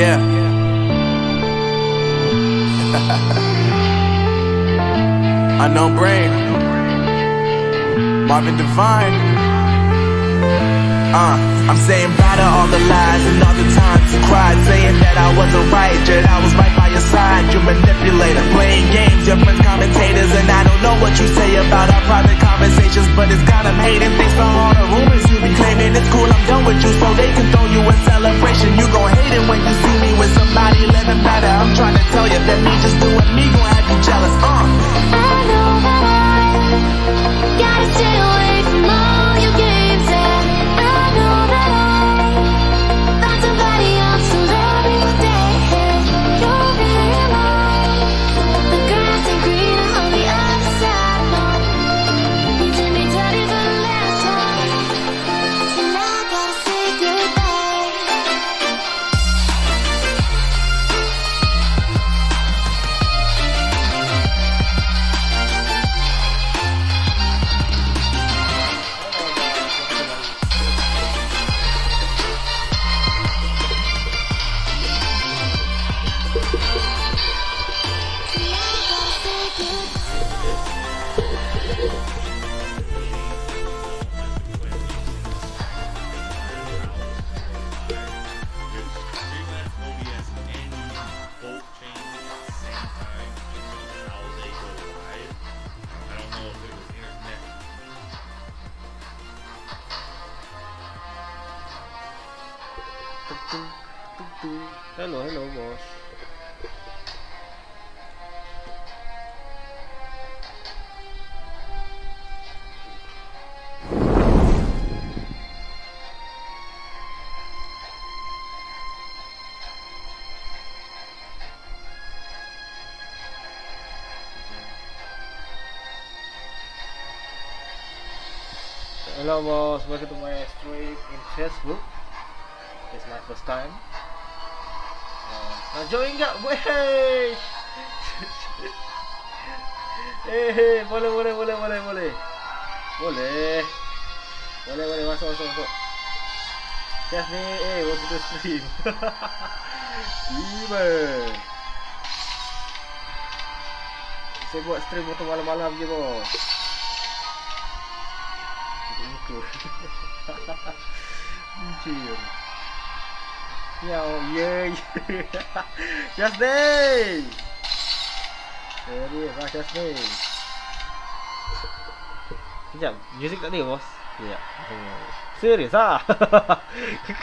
Yeah. Unknown brain. Marvin Devine. Uh, I'm saying bye to all the lies and all the times you cried, saying that I wasn't right, yet I was right your side. You manipulator, playing games, your friends commentators, and I don't know what you say about our private conversations, but it's got them hating. Thanks for all the rumors you be claiming. It's cool, I'm done with you, so they can throw you a celebration. You gon' hate it when you see me with somebody living better. I'm trying to tell you that me just doing me gon' have you jealous. Uh. I know that I gotta stay away Hello, boss. Welcome to my stream in Facebook. It's my first time. Uh, nak join tak? Wey! eh, eh, boleh, boleh, boleh, boleh, boleh. Boleh. Boleh, boleh. Masuk, masuk, masuk. Just ni, eh, want to stream. Tiba. Saya buat stream waktu malam-malam je, bos. Miau, yeah, yeah. Just day. Serius lah, just day. Sekejap, music tak ada bos? Sekejap. Serius lah.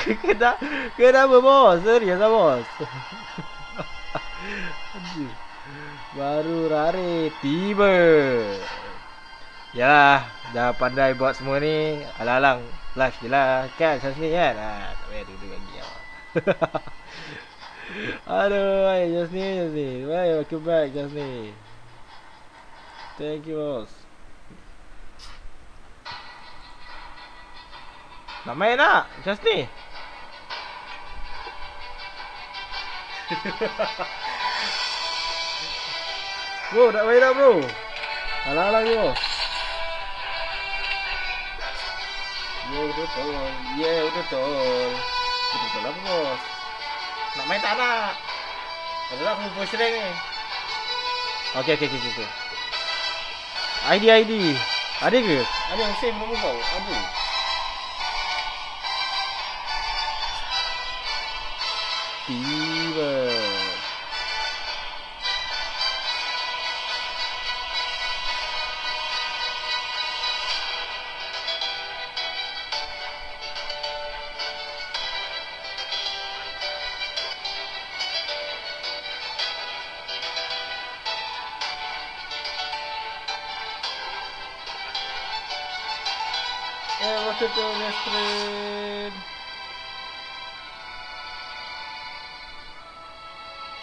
Kena, kenapa bos? Serius lah bos. Baru rare tiba. Yalah, dah pandai buat semua ni. Alang-alang live je lah kan macam ni kan. Ha, tak payah duduk lagi awak. Aduh, ay, just ni, just ni. Why, welcome back, just ni. Thank you, boss. Nak main tak? Just ni. bro, nak main tak bro? Alang-alang je bos. Ya betul. Ya betul. Betul lah bos. Nak main tak nak? Ada tak aku voice rank ni? Okey okey okey okey. ID ID. Ada ke? Ada yang save nombor kau? Ada.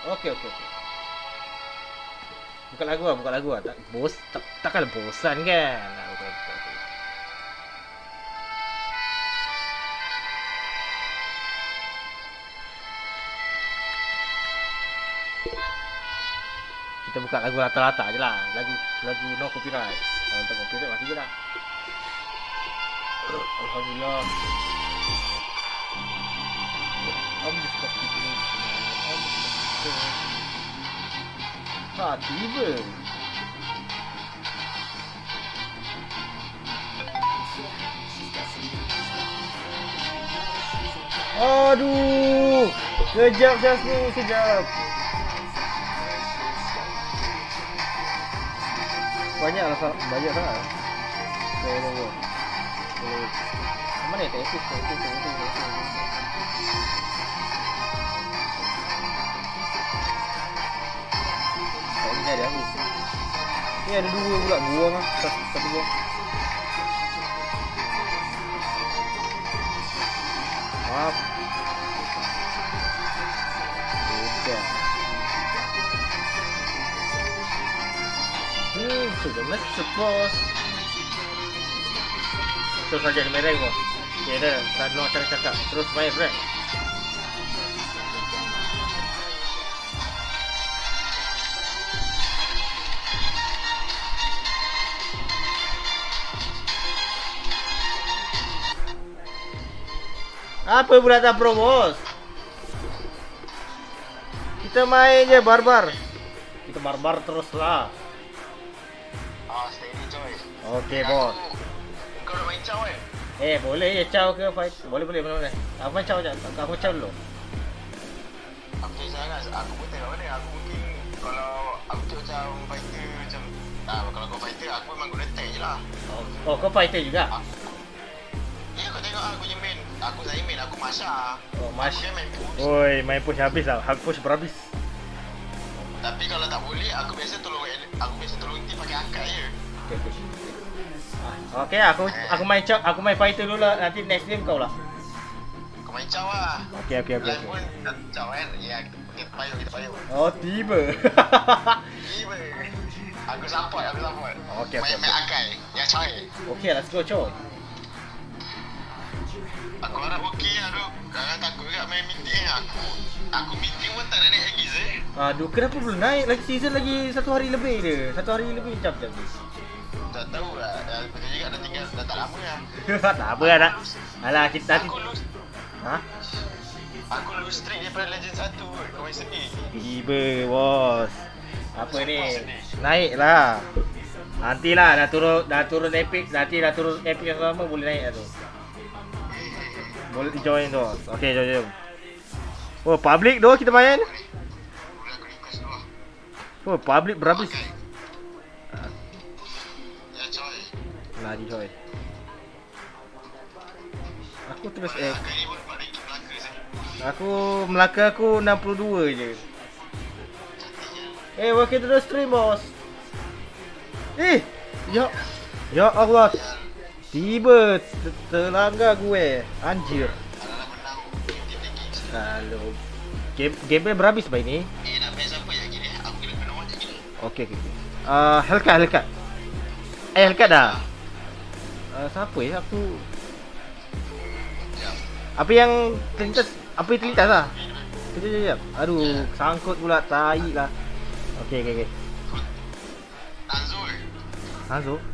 Okey, okey, okey. Buka lagu lah, buka lagu lah. Tak, bos, tak, takkan bosan kan? Kita buka lagu rata-rata je lah. Lagu lagu no copyright. Kalau tak copyright mati je lah. Alhamdulillah. Tiba. Aduh. Kejap Jasnu, kejap. Banyak lah, banyak lah. Tunggu, tunggu. Mana ya? Tengok, tengok, tengok, tengok, tengok. Ini ada aku. Ni ada dua pula, buang lah. Satu, satu buang. Maaf. Hmm, sudah masuk bos. Terus saja mereng bos. Dah, tak nak cakap-cakap. Terus main rank. Apa pula tak pro bos? Kita main je barbar. Kita barbar terus lah. Ah, steady coy. Okey bos. Kau nak main caw eh? Eh boleh je caw ke fight? Boleh boleh mana mana. Aku main caw je. Aku caw dulu. Aku tak sangat. Aku pun mana. Aku mungkin kalau aku tu macam fighter macam ah, kalau kau fighter aku memang guna tank je lah. Oh kau fighter juga? Ya Masha. Oh main push. Oi main push habis lah. Hak push berhabis. Tapi kalau tak boleh aku biasa tolong aku biasa tolong team pakai angkat je. Okey okey. Ah, Okey aku aku main caw, aku main fighter dulu lah. Nanti next game kau lah. Kau main caw lah. Okey okey okey. Live okey. pun caw kan. Ya kita payung kita payung. Oh tiba. Tiba. Aku support aku support. Okey, okey, Main main okey. angkat. Ya coy. okey let's go coy. Aku harap okey lah tu. Jangan takut juga main meeting aku. Aku meeting pun tak nak naik lagi Zee. Aduh kenapa belum naik lagi season lagi satu hari lebih dia. Satu hari lebih jam jam. Tak tahu lah. Dah betul juga dah tinggal dah tak lama lah. tak apa lah nak. Alah kita. Aku lose Ha? aku lose streak daripada Legend 1 kot. Kau main sedih. Tiba bos. Apa ni? Naik lah. Nantilah dah turun dah turun epic, nanti dah turun epic yang lama boleh naik lah tu. Boleh join tu. Okey, jom jom. Oh, public tu kita main. Oh, public berhabis. Okay. Ya coy. Lari coy. Aku terus eh Aku Melaka aku Melaka aku 62 je. Eh, to the stream, bos. Eh, ya. Ya Allah. Tiba ter- terlanggar gue. Anjir. Team ranking. Lalu game game berhabis baik ni. Eh nak main siapa yang gini? Aku kena kena orang gini. Okey okey. okey. Ah, uh, Hellcat Hellcat. Eh, Hellcat dah. Uh, siapa ya aku. Apa yang terlintas Apa yang terlintas lah Sekejap sekejap Aduh Sangkut pula Tai lah Okay okay okay Azul. Hanzo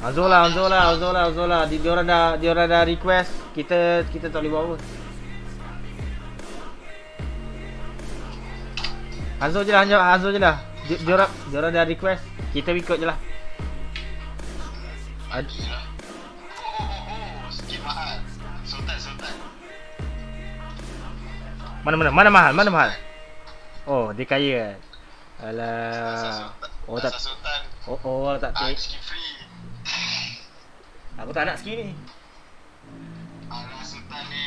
Hanzo lah Hanzo lah Hanzo lah Hanzo lah Di, diorang dah Diorang dah request Kita Kita tak boleh buat apa Hanzo je lah Hanzo je lah Di- Diorang Diorang dah request Kita ikut je lah Ad, lah. Oh. Sultan, Sultan. Mana mana Mana mahal Mana mahal Oh dia kaya kan Alah. Oh tak. Oh, oh tak Ah, free. Aku tak nak skin ni Alah, Sultan ni.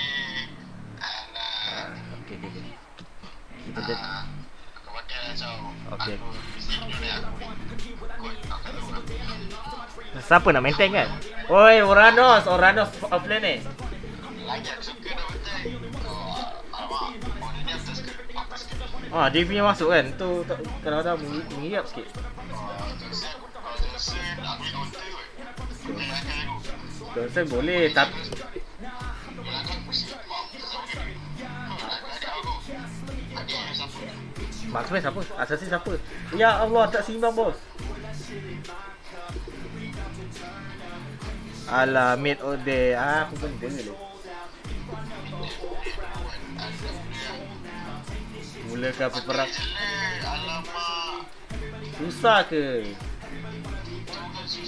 Alah. Okay okay okay Kita jadi Ah, Kau pakai Chow. Okey. Aku aku aku. Siapa nak main tank kan Oi Oranos Oranos offlane ni Lagi aku suka dah betul. Oh. Oh, aku. Aku. Ah dia punya masuk kan Tu tak- kadang-kadang mengi- mengirap sikit Adik aku siapa? Marksman siapa Assassin siapa Ya Allah tak seimbang bos Alah mid order ah, Aku benda le Mula ke apa perang Jelek, alamak. Susah ke?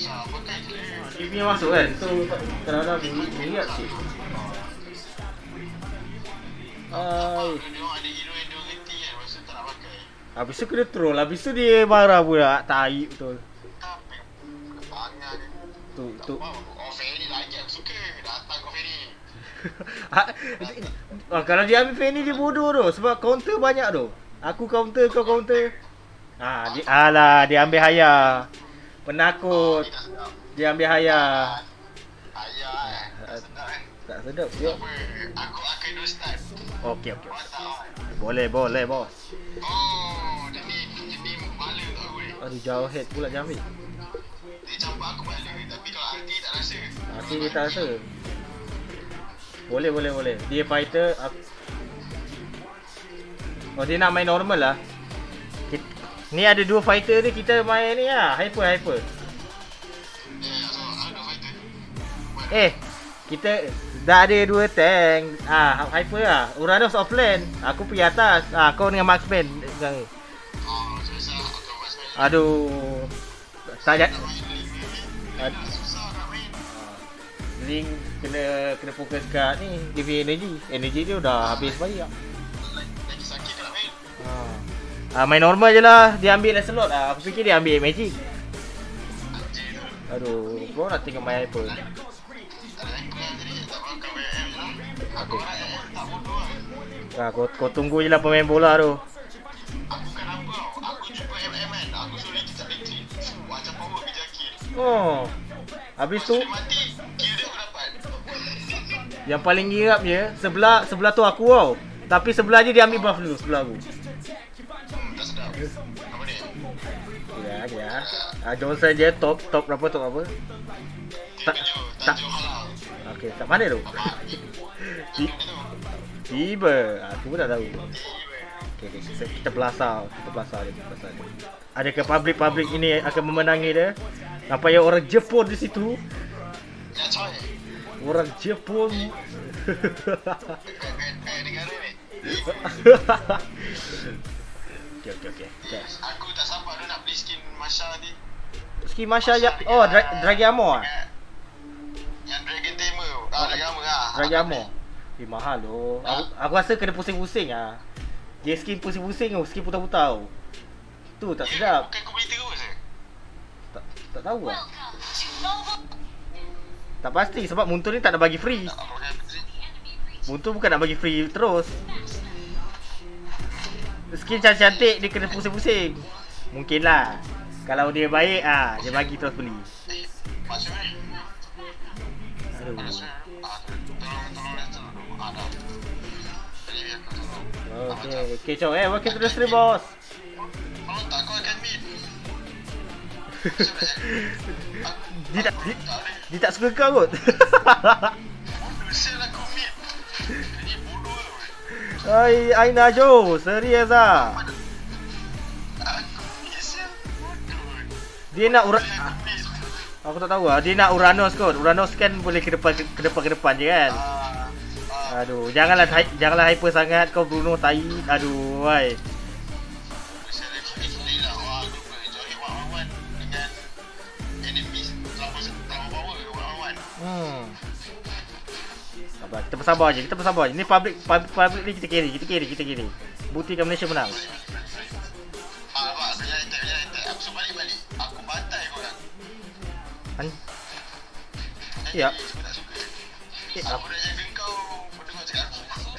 Dia punya masuk kan? So kadang-kadang lihat sih. Ai. Dia orang ada hero yang dia orang reti kan. Lepas tu tak nak pakai. Habis tu kena troll. Habis tu dia marah pula. Tai betul. Tu tu. Ferry. ah, kalau dia ambil Fanny dia bodoh tu sebab counter banyak tu. Aku counter kau counter. Ah, dia alah dia ambil haya. Penakut. Dia tak sedap. Dia ambil haya. Ayah eh. Tak sedap kan. Tak sedap dia. Aku akan dua start. Okey okey. Tahu. Boleh boleh bos. Oh, dia ni dia ni tak aku ni. Aduh jauh head pula dia ambil. Dia campak aku malu tapi kalau hati tak rasa. Hati dia tak rasa. Boleh boleh boleh. Dia fighter aku... Oh dia nak main normal lah. Ni ada dua fighter ni kita main ni lah. Hyper hyper. Eh, kita dah ada dua tank. Ah, hyper lah. Uranus offline. Aku pergi atas. Ah, kau dengan marksman. Buat sekali. Aduh. Tak jat. Main. Link kena kena fokus kat ni punya energy. Energy dia dah habis banyak. Lagi sakit tak nak main. Ha. Ah, main normal je lah. Dia ambil lah slot lah. Aku fikir dia ambil magic. Aduh, kau nak tengok main apa? Aku. Ah, kau, kau tunggu je lah pemain bola tu. Aku kan apa. Aku kan. Aku suruh dia tak Macam power. Oh. Habis tu, yang paling girap je, sebelah sebelah tu aku tau. Tapi sebelah je dia ambil buff dulu sebelah aku. Ni? Ya, ya. Ah, Johnson je top top berapa top apa? Tak- tak-. Okey, kat mana tu? Tiba. Aku pun tak tahu. Okey, okay, kita, kita belasah, kita belasah dia, belasah dia. Adakah public-public ini akan memenangi dia? Nampaknya orang Jepun di situ. Orang Jepun. okey, okey, okey. Okay. Aku tak sabar dah nak beli skin Masha ni. Skin Masha ya. Oh, Dra Dragi Amor. ah? Yang Dragon Tamer. Ah, Dragon Tamer lah. Dragi Amor. Eh, mahal tu. Aku, aku rasa kena pusing-pusing ah. Dia skin pusing-pusing tu, skin putar-putar tu. Tu tak sedap. Bukan kau beli terus eh. Tak, tak tahu lah. Tak pasti sebab Muntur ni tak nak bagi free. Muntur bukan nak bagi free terus. Skin cantik-cantik dia kena pusing-pusing. Mungkin lah. Kalau dia baik ah, dia bagi terus beli. Okay, okay, Chow. Eh, to the stream, boss. Kalau tak kau akan meet. Dia tak, dia, tak suka kau kot. Bodoh tu. Hai, Aina Jo. Serius. Aku meet sel. Bodoh. Dia nak ura Aku tak tahu ah. Dia nak Uranus kot. Uranus kan boleh ke depan ke depan ke depan je kan. Aduh, janganlah janganlah hyper sangat kau Bruno tai. Aduh, lah. One-on-one. Hmm. Sabar, kita bersabar je. Kita bersabar je. Ni public public, public ni kita carry, kita carry, kita carry. Buktikan Malaysia menang. Ah, abang, aku jalan attack, aku jalan attack. Aku suruh balik-balik. Aku bantai korang. An Jadi, Ya. Eh, Aku dah jaga kau. Kau dengar cakap aku.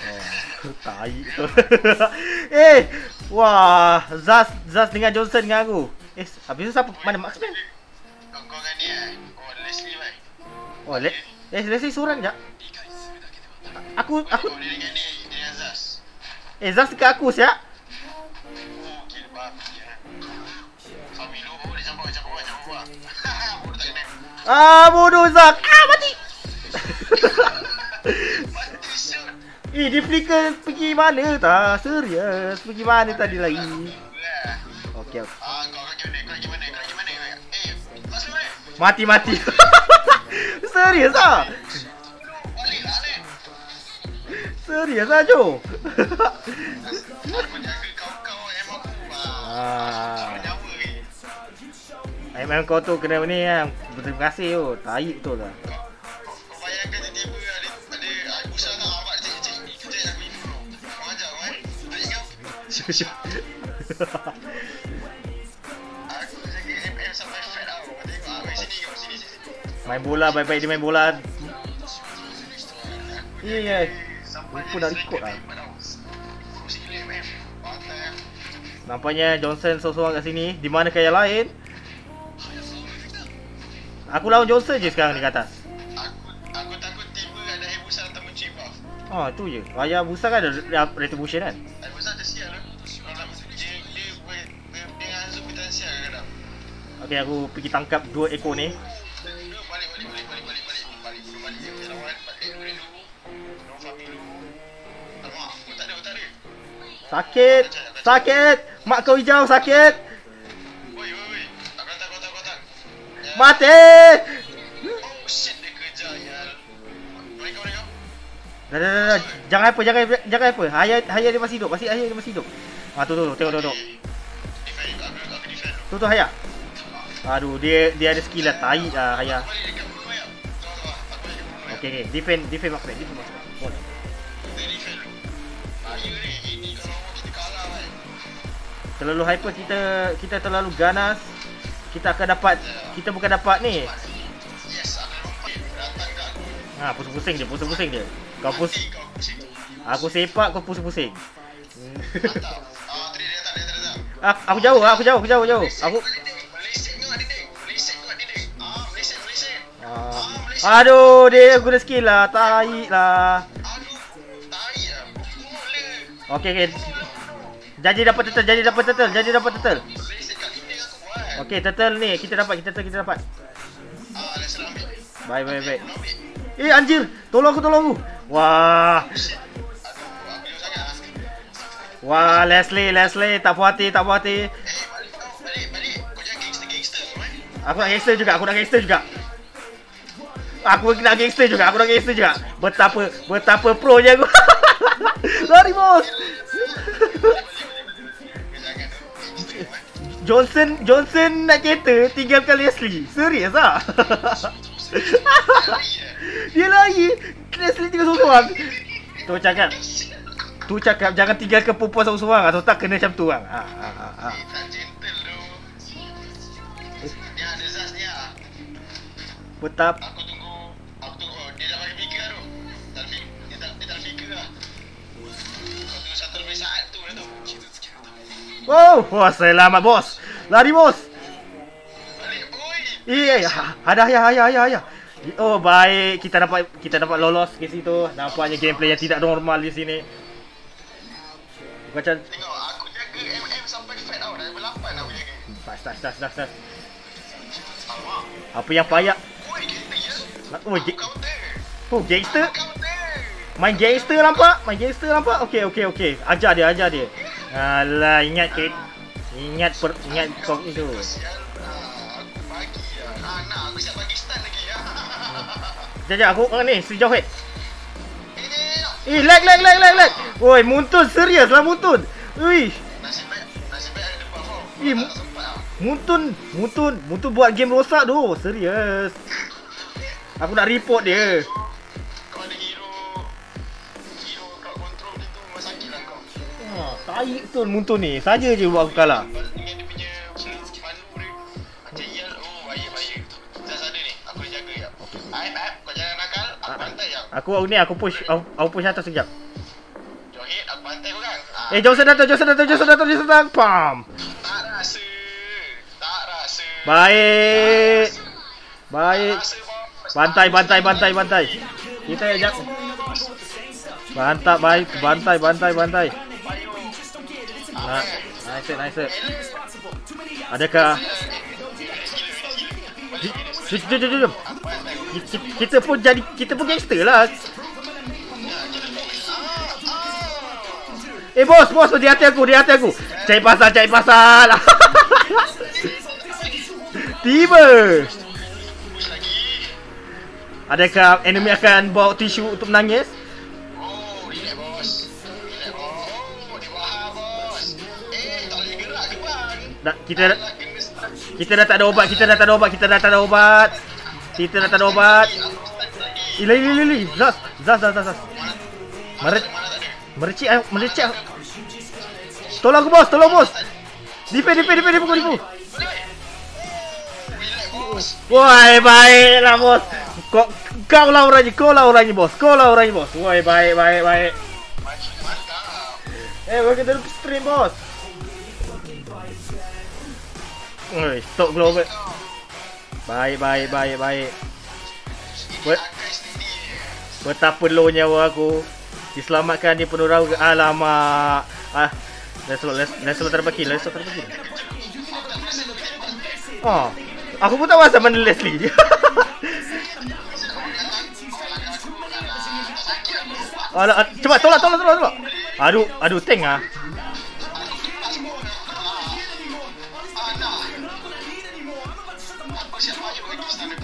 Oh, tai tu. eh, wah, Zaz Zaz dengan Johnson dengan aku. Eh, habis tu siapa mana Man? Kau kau dengan ni eh. Oh, Leslie baik. Oh, le eh Leslie seorang je. Aku aku dengan ni. Dengan eh Zaz dekat aku siap. Oh. Ah, bodoh Zaz. Ah, mati. Mati eh, dia flicker pergi mana tak? Serius, pergi mana tadi lagi? Okey, okey. Ah, kau kau? Kau gimana? Kau gimana? Eh. Mati mati. Serius ah? Lah. Serius ah, Jo? Aku jaga em aku. Ah. ah. MM kau tu kena ni kan. Berterima kasih tu. Tai betul lah. Kau, kau, kau bayangkan tiba-tiba ada ada ada usaha tak awak cik cik ni kerja aku ini dulu. Kau ajar kau. Adik kau. Aku jaga MM sampai fat tau. Kau tengok ah, weh, sini kau sini sini. main bola baik-baik dia main bola. Iya, iya. Sampai Lupa dah record lah. Nampaknya Johnson seorang kat sini. Di manakah yang lain? Aku lawan Johnson je sekarang ni kat atas. Aku aku takut tiba ada Hayabusa atau mencuri buff. Oh, tu je. Raya Busa kan ada retribution kan? Hayabusa ada sial lah. Kalau dia dia ber- ber- dia dengan Hanzo kita sial kadang. Okey, aku pergi tangkap dua ekor ni. Sakit! Sakit! Mak kau hijau sakit! Mati! Dah, dah, dah. Jangan apa, jangan jangan apa. Hayat Hayat dia masih hidup. Masih Hayat dia masih hidup. Ah tu tu, tu. tengok defend dulu. Tu tu Hayat. Aduh, dia dia ada skill lah tai ah Hayat. Ya. Ya. Okey okey, defend defend Mark Defend Mark Boleh. Terlalu hyper kita kita terlalu ganas. Kita akan dapat kita bukan dapat ni. Ha, pusing-pusing dia, pusing-pusing dia. Kau pus pusing. aku sepak kau pusing-pusing. Ah, datang. Aku, aku jauh, aku jauh, aku jauh, jauh. Aku. Ah. Ah. Aduh, dia guna skill lah. Tai lah. Aduh, tai lah. Mula. Okey, okey. Jadi dapat turtle, jadi dapat turtle, jadi dapat turtle. Okey, turtle ni kita dapat, kita turtle kita dapat. Baik. Belum ambil. Eh, anjir. Tolong aku, tolong aku. Wah. Ah. Wah, Leslie, Leslie. Tak puas hati, tak puas hati. Aku nak gangster juga, aku nak gangster juga. Aku nak gangster juga, aku nak gangster juga. Betapa, betapa pro je aku. Lari bos. Johnson, Johnson nak kereta tinggalkan Leslie. Serius ah? Dia lari. Leslie tinggal seorang-seorang. Tu cakap, tu cakap jangan tinggalkan perempuan seorang-seorang atau tak kena macam tu kan. Ha, ha, ha, ha. Wow, wah selamat bos. Lari bos. Eh, ha- ada ayah, ayah, ayah, ayah. Oh baik, kita dapat kita dapat lolos ke situ. Nampaknya gameplay yang tidak normal di sini. Macam Tengok aku jaga MM sampai fat tau Dah level 8 aku jaga tas tas tas tas Apa yang payah? Oi gangster ya Oh, Aku ga- counter oh gangster. Main gangster nampak? Main gangster nampak? Okey okey okey. Ajar dia, ajar dia. Alah, ingat ke ingat per, ingat kau itu. Aku bagi Ah nak aku siap bagi stun lagi ya jap aku ah, ni sejauh head. Eh lag lag lag lag lag. Oi, Muntun serius lah Muntun. Ui, Nasib baik Nasib baik ada mu- sempat lah Muntun, Muntun, Muntun buat game rosak tu. Serius. Aku nak report dia. Tai betul Muntun ni. Saja je buat aku kalah. Aku ni aku push aku, aku push atas sekejap. Aku pantai kau kan Ah, Eh, Johnson datang, Johnson datang, Johnson datang, Johnson datang. Pam. Tak rasa Tak rasa Baik. Baik. Bantai, bantai, bantai, bantai. Kita ajak. Bantai, baik. Bantai, bantai, bantai. Nah, nice, nice. Adakah Jom, jom, jom, jom. Kita, kita pun jadi kita pun gangster lah. Eh bos, bos di hati aku, di hati aku. Cari pasal, cari pasal. Tiba. Adakah enemy akan bawa tisu untuk menangis? Kita Kita dah tak ada ubat, kita dah tak ada ubat, kita dah tak ada ubat. Kita dah tak ada ubat. Ila ila ila ila. Zaz, Zaz, Zaz, Zaz. Zaz. Mer mercik, ah, mercik. Tolong aku bos, tolong bos. Dipe, dipe, dipe, dipe, dipe. Woi, baiklah bos. Kau lah orangnya, kau lah orangnya bos. Kau lah orangnya bos. Woi, baik, baik, baik. Eh, bagi dulu stream bos. Oi, stop global. Baik, baik, baik, baik. Bet betapa low nyawa aku. Diselamatkan dia penuh ragu. Alamak. Ah, let's look terbaki, let's look terbaki. Oh, aku pun tak rasa mana Leslie. Alah, ah, cepat tolak, tolak, tolak, tolak. Aduh, aduh, tank ah.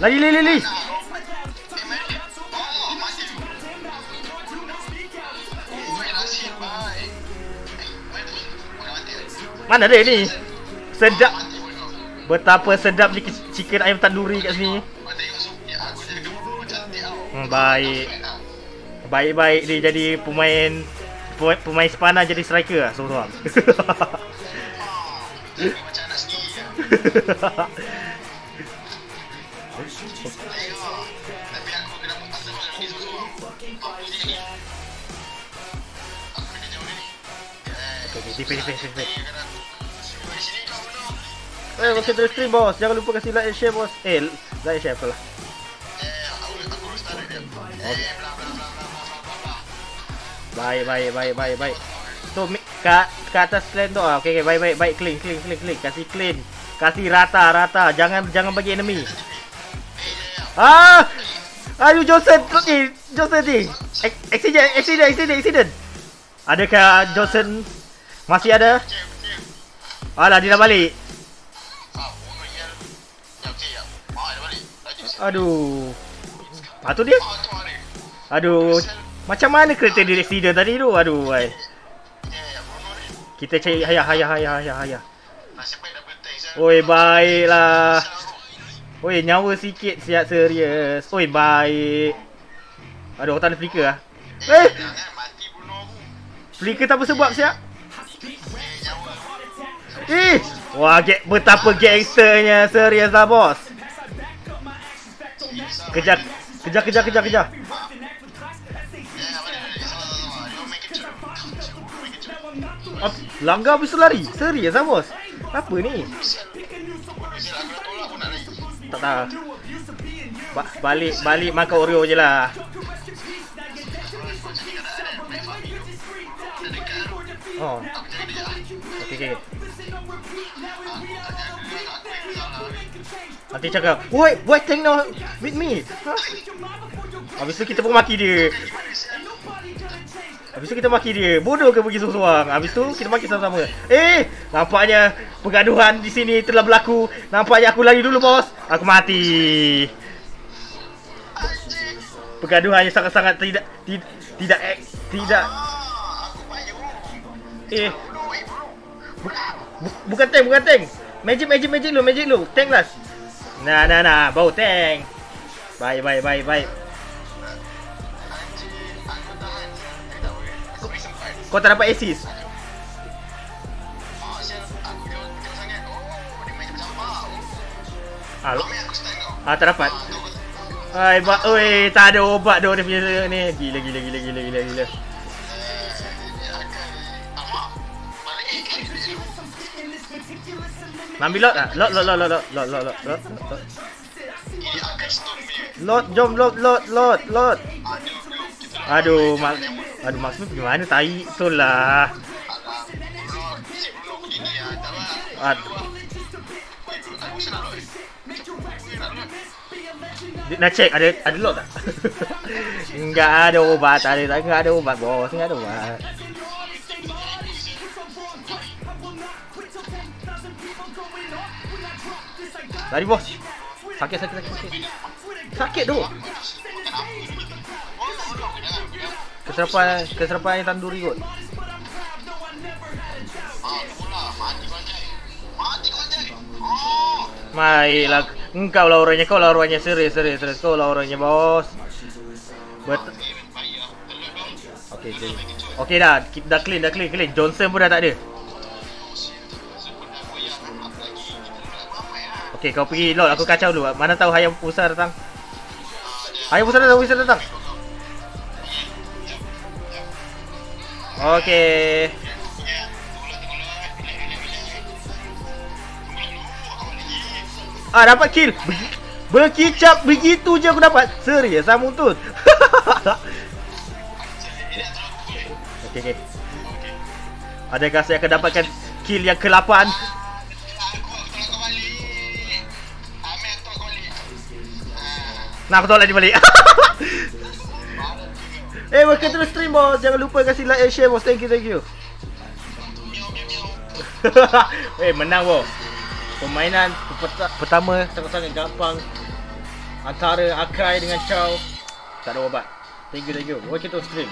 Lagi, lagi, lagi. Mana dia ni? Sedap. Betapa sedapnya ki- chicken ayam tanduri kat sini. Hmm, baik. Baik-baik dia jadi pemain pemain, sepana jadi striker lah seorang. defend, defend, defend. Eh, masih terus stream bos. Jangan lupa kasih like and share bos. Eh, like and share apa lah. Baik, baik, baik, baik, baik. Tu kat kat atas clean tu ah. Okey, okey, baik, baik, baik. Clean, clean, clean, clean. Kasih clean. Kasih rata, rata. Jangan jangan bagi enemy. Ah! Ayo Johnson, terus ni. Johnson ni. Ac- Accident, accident, accident, accident. Adakah Johnson masih ada? Alah, dia dah balik. Aduh. Ah tu dia. Aduh. Macam mana kereta dia accident tadi tu? Aduh, ai. Kita cari hayah hayah hayah hayah hayah. Oi, baiklah. Oi, nyawa sikit siap serius. Oi, baik. Aduh, tak ada flicker ah. Eh, flicker tak bersebab siap. Eh, wah, ge- betapa gangsternya serius lah bos. Kejar, kejar, kejar, kejar, kejar. Ap, langgar habis lari. Serius lah bos. Apa ni? Tak tahu. Ba balik, balik makan Oreo je lah. Oh. Okey, okey. Nanti cakap, Why, why tank now with me? Ha? Habis tu kita pun maki dia. Habis tu kita maki dia. Bodoh ke pergi seorang-seorang? Habis tu kita maki sama-sama. Eh, nampaknya pergaduhan di sini telah berlaku. Nampaknya aku lari dulu, bos. Aku mati. Pergaduhan yang sangat-sangat tidak tidak tidak eh, tidak eh bu, bu, bukan tank, bukan tank. Magic, magic, magic lu, magic lu. Tank last. Nah, nah, nah, bau tank. Baik, baik, baik, baik. Kau tak dapat assist. Ah, lu- ah tak dapat. Hai, ba oi, tak ada obat dah dia punya ni. Gila, gila, gila, gila, gila, gila. Ambil lot tak? Lot, lot, lot, lot, lot, lot, lot, lot, lot, lot. Lot, jom, lot, lot, lot, lot. Aduh, mak, aduh maksud pergi mana? Tai tu lah. Aduh. Nak check ada ada lot tak? enggak ada ubat, tak ada, enggak ada ubat bos, enggak ada ubat. Lari bos. Sakit sakit sakit sakit. Sakit tu. Keserapan keserapan yang tanduri kot. Baiklah, engkau lah orangnya, kau lah orangnya serius, serius, serius. Kau lah orangnya, bos. Bet Okey, okey. Okey dah, dah clean, dah clean, clean. Johnson pun dah tak ada. Okey, kau pergi load, aku kacau dulu. Mana tahu Hayam Pusa datang. Hayam Pusa datang, Pusa datang. Okey. Ah dapat kill. Be- Berkicap begitu je aku dapat. Serius sama tu. okey okey. Adakah saya akan dapatkan kill yang ke-8? Nah aku tolak dia balik. eh welcome to the stream boss. Jangan lupa kasih like and share boss. Thank you thank you. Eh menang bos. Permainan pertama sangat-sangat gampang. Antara Akai dengan Chow. Tak ada obat. Thank you, thank you. Welcome to the stream.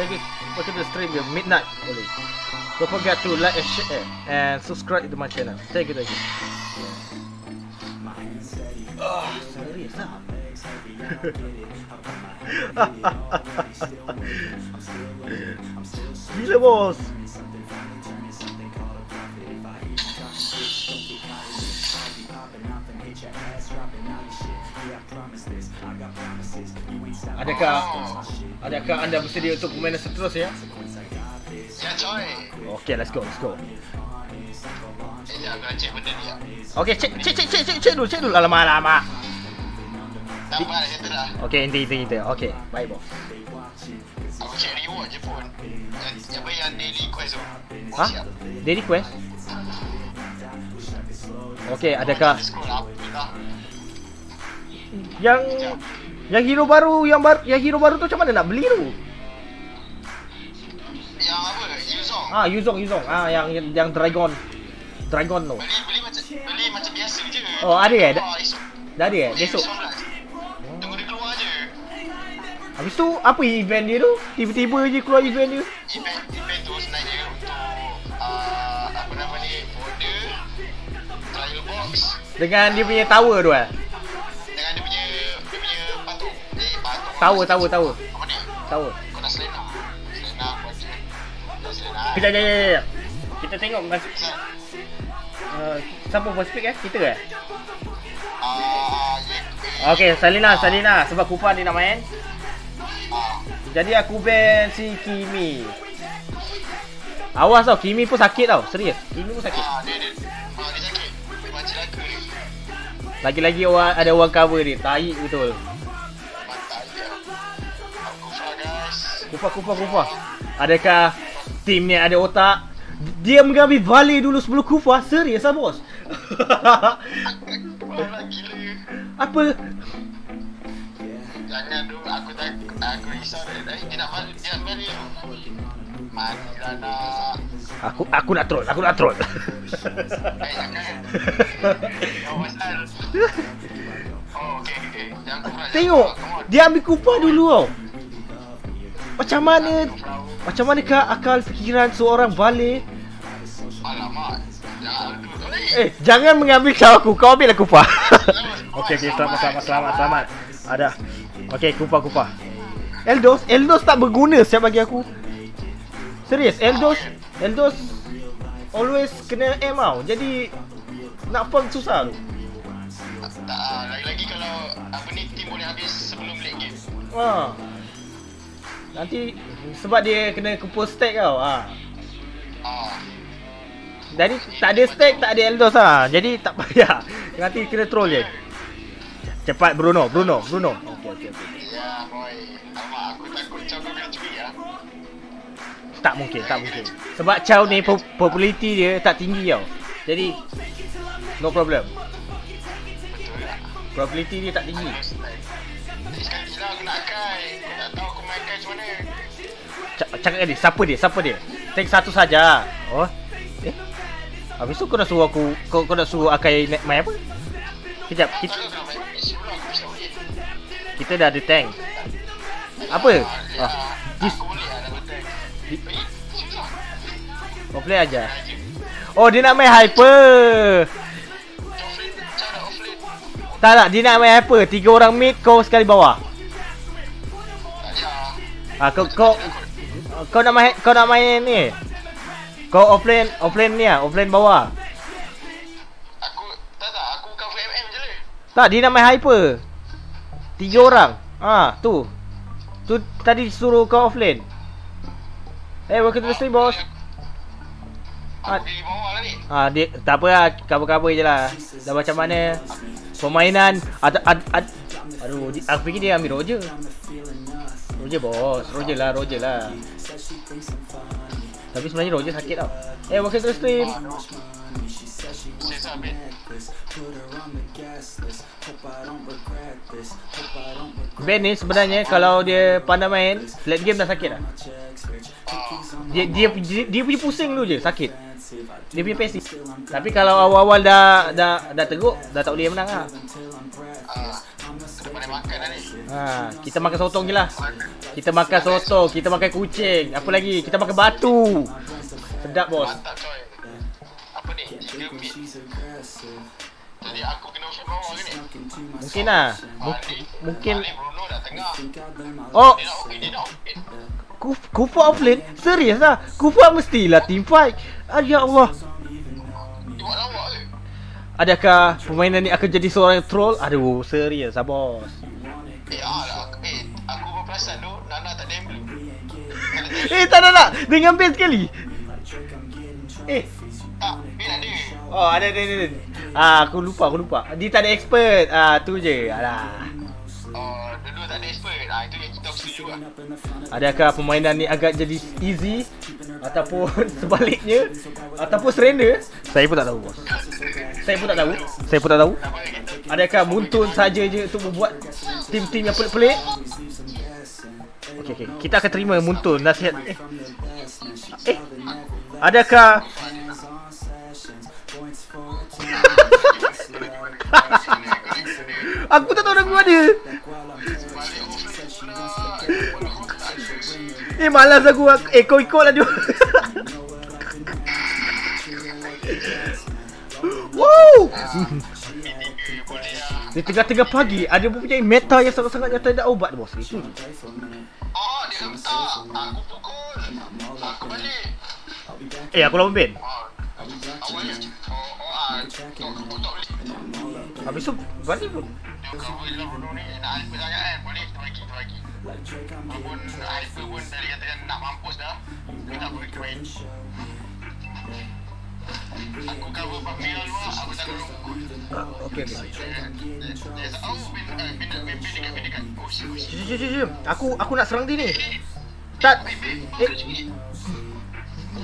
Thank you. Welcome to the stream. Your midnight boleh. Don't forget to like and share and subscribe to my channel. Thank you, thank you. Ah, serius lah. Gila bos. Adakah adakah anda bersedia untuk permainan seterusnya? Ya coy. Okay, let's go, let's go. Aku benda ni. Okay, cek cek cek cek cek, cek dulu, cek dulu. Alamak, alamak. Tak apa dah settle dah. Okay, inti inti inti. Okay, baik bos. Aku check reward je pun. Yang apa yang daily quest tu. Ha? siap. Dia request? Okay, adakah yang yang hero baru yang baru yang hero baru tu macam mana nak beli tu? Yang apa? Yuzong. Ah, Yuzong Yuzong. Ah, yang yang, yang dragon. Dragon tu. Beli beli macam beli macam biasa je. Oh, ada eh? Esok. Dah ada eh? Besok. 19. Tunggu dia keluar je. Habis tu apa event dia tu? Tiba-tiba je keluar event dia. Event event tu sebenarnya untuk uh, apa nama ni? Order trial box Dengan dia punya tower tu eh. dengan dia punya dia punya patung. Eh, patung. Tower, tower, tower. Apa ni? Tower. Kejap, kejap, kejap. Kita tengok mas- uh, siapa first pick eh? Kita eh? Ah, ya. Okay, Salina, Salina. Sebab Kufa dia nak main. Jadi aku ban si Kimi. Awas tau, Kimi pun sakit tau. Serius. Kimi pun sakit. ah, dia dia ah, dia sakit. Memang celaka dia. Lagi-lagi orang ada orang cover dia. Tai betul. Guys. Kufa, Kufa, Kufa. Adakah tim ni ada otak? Dia mengambil volley dulu sebelum Kufa. Serius lah bos. Apa? Jangan tu aku tak aku risau dia nak balik dia nak balik. Matilah nak. Aku aku nak troll, aku nak troll. Eh jangan. Oh pasal. Oh okey okey. Jangan Kufra. jangan Tengok, dia ambil Kufa dulu tau. Macam mana macam manakah akal fikiran seorang balik Alamak. Eh, jangan mengambil caw aku. Kau ambil lah Kufa. okey, okey. Selamat, selamat, selamat, selamat. Ada. Okey, Kufa, Kufa. Eldos, Eldos tak berguna siap bagi aku. Serius, Eldos, Eldos always kena aim tau. Jadi nak farm susah tu. Tak ah, lagi-lagi kalau apa ni team boleh habis sebelum late game. Ha. Nanti sebab dia kena kumpul stack tau. Ha. Ah. Jadi tak ada stack, tak ada Eldos lah. Jadi tak payah. Nanti kena troll je. Cepat Bruno, Bruno, Bruno. Okey, okey, okey. Ya boy. Alamak aku takut macam kau kena curi ah. Tak mungkin, tak mungkin. Sebab Chow ni pop- dia tak tinggi tau. Jadi no problem. Populariti dia tak tinggi. Sekali lah aku nak kai. Aku tak tahu cakap dia, siapa dia? Siapa dia? Take satu saja. Oh. Eh. Habis tu kau nak suruh aku kau, kau nak suruh Akai naik main apa? Kejap, kita, kita dah ada tank. Apa? Ah, dis, tank. kau play aja. Oh, dia nak main hyper. Tak tak, dia nak main apa? Tiga orang mid, kau sekali bawah. Ah, kau kau kau nak main kau nak main ni. Kau offlane offlane ni ah, offlane bawah. Aku, tak tak, aku cover MM je lah. Tak, dia nak main hyper. Tiga orang. Ah, tu. Tu tadi suruh kau offlane. Eh, welcome to the stream, boss. Aku pergi bawah lah ni. Ah, dia tak apa lah, cover-cover je lah. Dah macam mana permainan ada ad, ad, Aduh, aku fikir dia ambil Roger. Roger bos, Roger lah, Roger lah. Tapi sebenarnya Roger sakit tau. Eh, to the stream. Ben. Ni sebenarnya kalau dia pandai main, late game dah sakit dah. Dia dia dia, dia punya pusing dulu je, sakit. Dia punya pasif. Tapi kalau awal-awal dah dah dah teruk, dah tak boleh menang lah. Ah, Kena pandai makan lah ni. Ha, kita makan sotong je lah. Kita makan soto, kita makan kucing. Apa lagi? Kita makan batu. Sedap bos. Mantap coy. Apa ni? Jadi aku kena option bawah ke ni? Mungkin lah. Mungkin, Balik. mungkin. Bruno dah tengah. Oh, Dia nak okey, dia nak. Kuf, Kufa offlane? Serius lah? Kufa mestilah team fight. Ah, ya Allah. Dia buat lawak ke? Adakah permainan ni akan jadi seorang troll? Aduh, serius lah bos. Eh, ah lah. Eh, aku berperasan tu, Nana tak ada emblem. Eh, tak nak nak. Dengan band sekali. Eh, Tak, Ben ada. Oh ada ada ada. Ah aku lupa aku lupa. Dia tak ada expert. Ah tu je. Alah. Oh, dua-dua tak ada expert. Ah, itu yang kita setuju lah. Adakah permainan ni agak jadi easy ataupun sebaliknya ataupun surrender? Saya pun tak tahu bos. Saya pun tak tahu. Saya pun tak tahu. Adakah Muntun saja je untuk membuat tim-tim yang pelik-pelik? Okey okey. Kita akan terima Muntun nasihat. Eh. eh. Adakah Aku tak tahu lagu mana. Eh malas aku Eh kau ikut lah dia Wow Di tengah-tengah pagi Ada mempunyai meta yang sangat-sangat nyata dan obat bos Itu je Oh, dia hentak. Aku pukul. Aku balik. Eh aku lawan Ben Oh, ah. Kau kau tak boleh. Habis tu balik pun Dia je lah Bruno ni. Nak hyper sangat kan? Boleh, kita bagi, kita bagi. Walaupun hyper pun dah dikatakan nak mampus dah. Kita tak boleh main. Aku cover Pamela luar, aku tak perlu pukul. Okay okay oh, eh, Ben, Ben, Ben dekat, Ben dekat. Oh, oh. Jom jom jom Aku aku nak serang dia ni Tak Ben, Eh. kau sikit.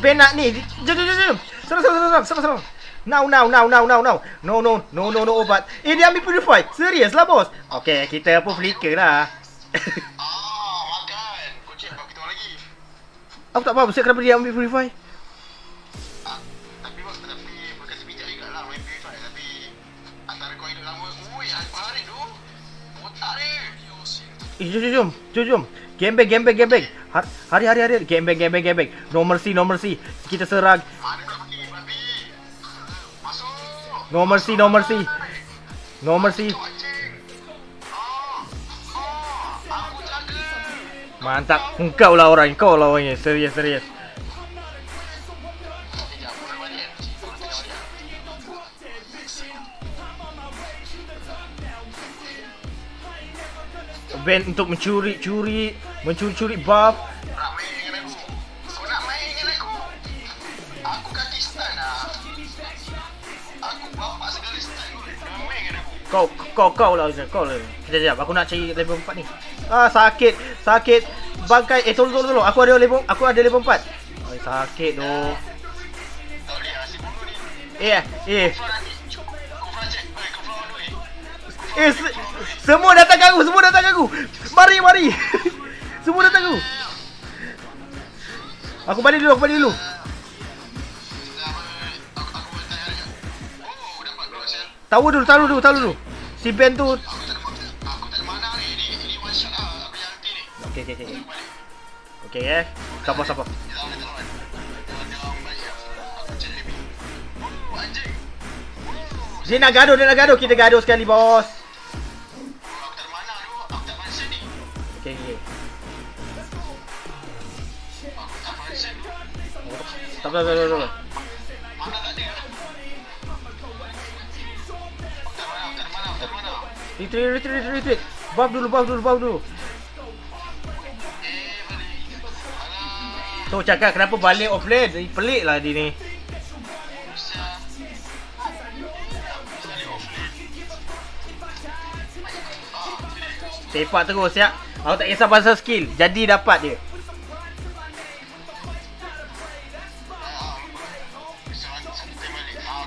Ben nak ni Jom jom jom jom Serang serang serang serang serang Now now now now now now No no no no no obat Eh dia ambil purify Serius lah bos Okay kita pun flicker lah Ah, makan. Cek, kau kita lagi. Aku tak faham Kenapa dia ambil purify Ah, tapi tapi berkata bijak juga main purify tapi antara kau hidup lama ui apa hari tu otak ni Eh jom jom jom. Jom gembeng gembeng Har- Hari hari hari Gembeng gembeng gembeng No mercy no mercy Kita serang mana kau pergi babi masuk. No mercy no mercy No mercy Mantap Engkau lah orang Engkau lah orangnya Serius serius Ben untuk mencuri-curi Mencuri-curi buff kau kau Kau kau kau lah kau lah. Sekejap sekejap aku nak cari level 4 ni. Ah sakit, sakit. Bangkai eh tolong tolong tolong. Aku ada level aku ada level 4. Ai sakit doh. Eh eh eh se- semua datang aku, semua datang aku. Mari mari. semua datang aku. Aku balik dulu, aku balik dulu. Tahu dulu, tahu dulu, tahu dulu. Si Ben tu okey okey okey. Okey eh. Siapa siapa? Dia nak gaduh, dia nak gaduh. Kita gaduh sekali, bos. Okey, okey. Tak, tak, tak, tak. Retreat, retreat, retreat, retreat. Buff dulu, buff dulu, buff dulu. Tu cakap kenapa balik offlane? Eh, Pelik lah dia ni. Sepak terus siap. Aku tak kisah pasal skill. Jadi dapat dia. Ah, Sangat santai balik. Ah,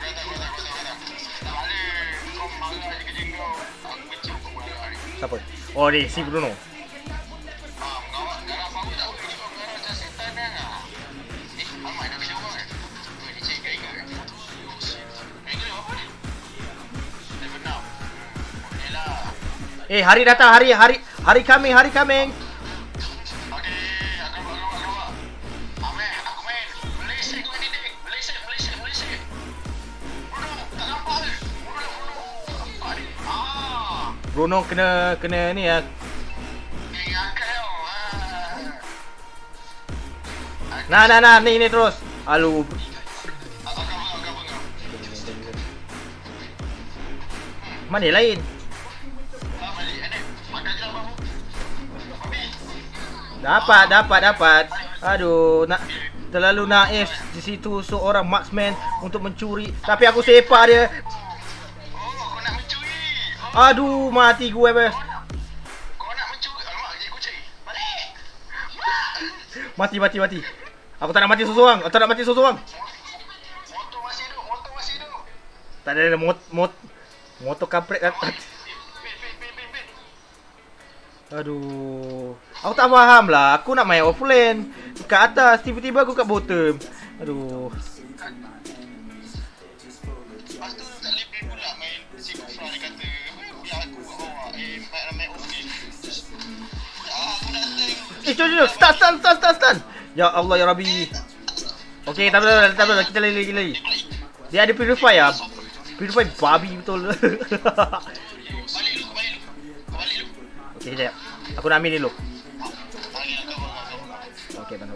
Eh hari datang hari hari hari coming hari coming. Okey, akan buat, akan buat, Nah nah nah ni ni terus. Alu. Mana lain? Dapat dapat dapat. Aduh nak terlalu naif di situ seorang marksman untuk mencuri tapi aku sepak dia. Aduh mati gue bes. Mati mati mati. Aku tak nak mati seorang. Aku tak nak mati seorang. Motor masih hidup, motor masih hidup. Tak ada mot mot motor kampret kat pit. Aduh. Aku tak faham lah. Aku nak main offlane. Kat atas. Tiba-tiba aku kat bottom. Aduh. Eh. Ah. Eh, jom, jom. Start, start, start, start, start. Ya Allah, Ya Rabbi. Okey, tak apa, tak apa. Kita lagi, lagi, lagi. Dia ada purify ya. Purify babi betul. Okey, sekejap. Aku nak ambil dulu. Okey. Ah,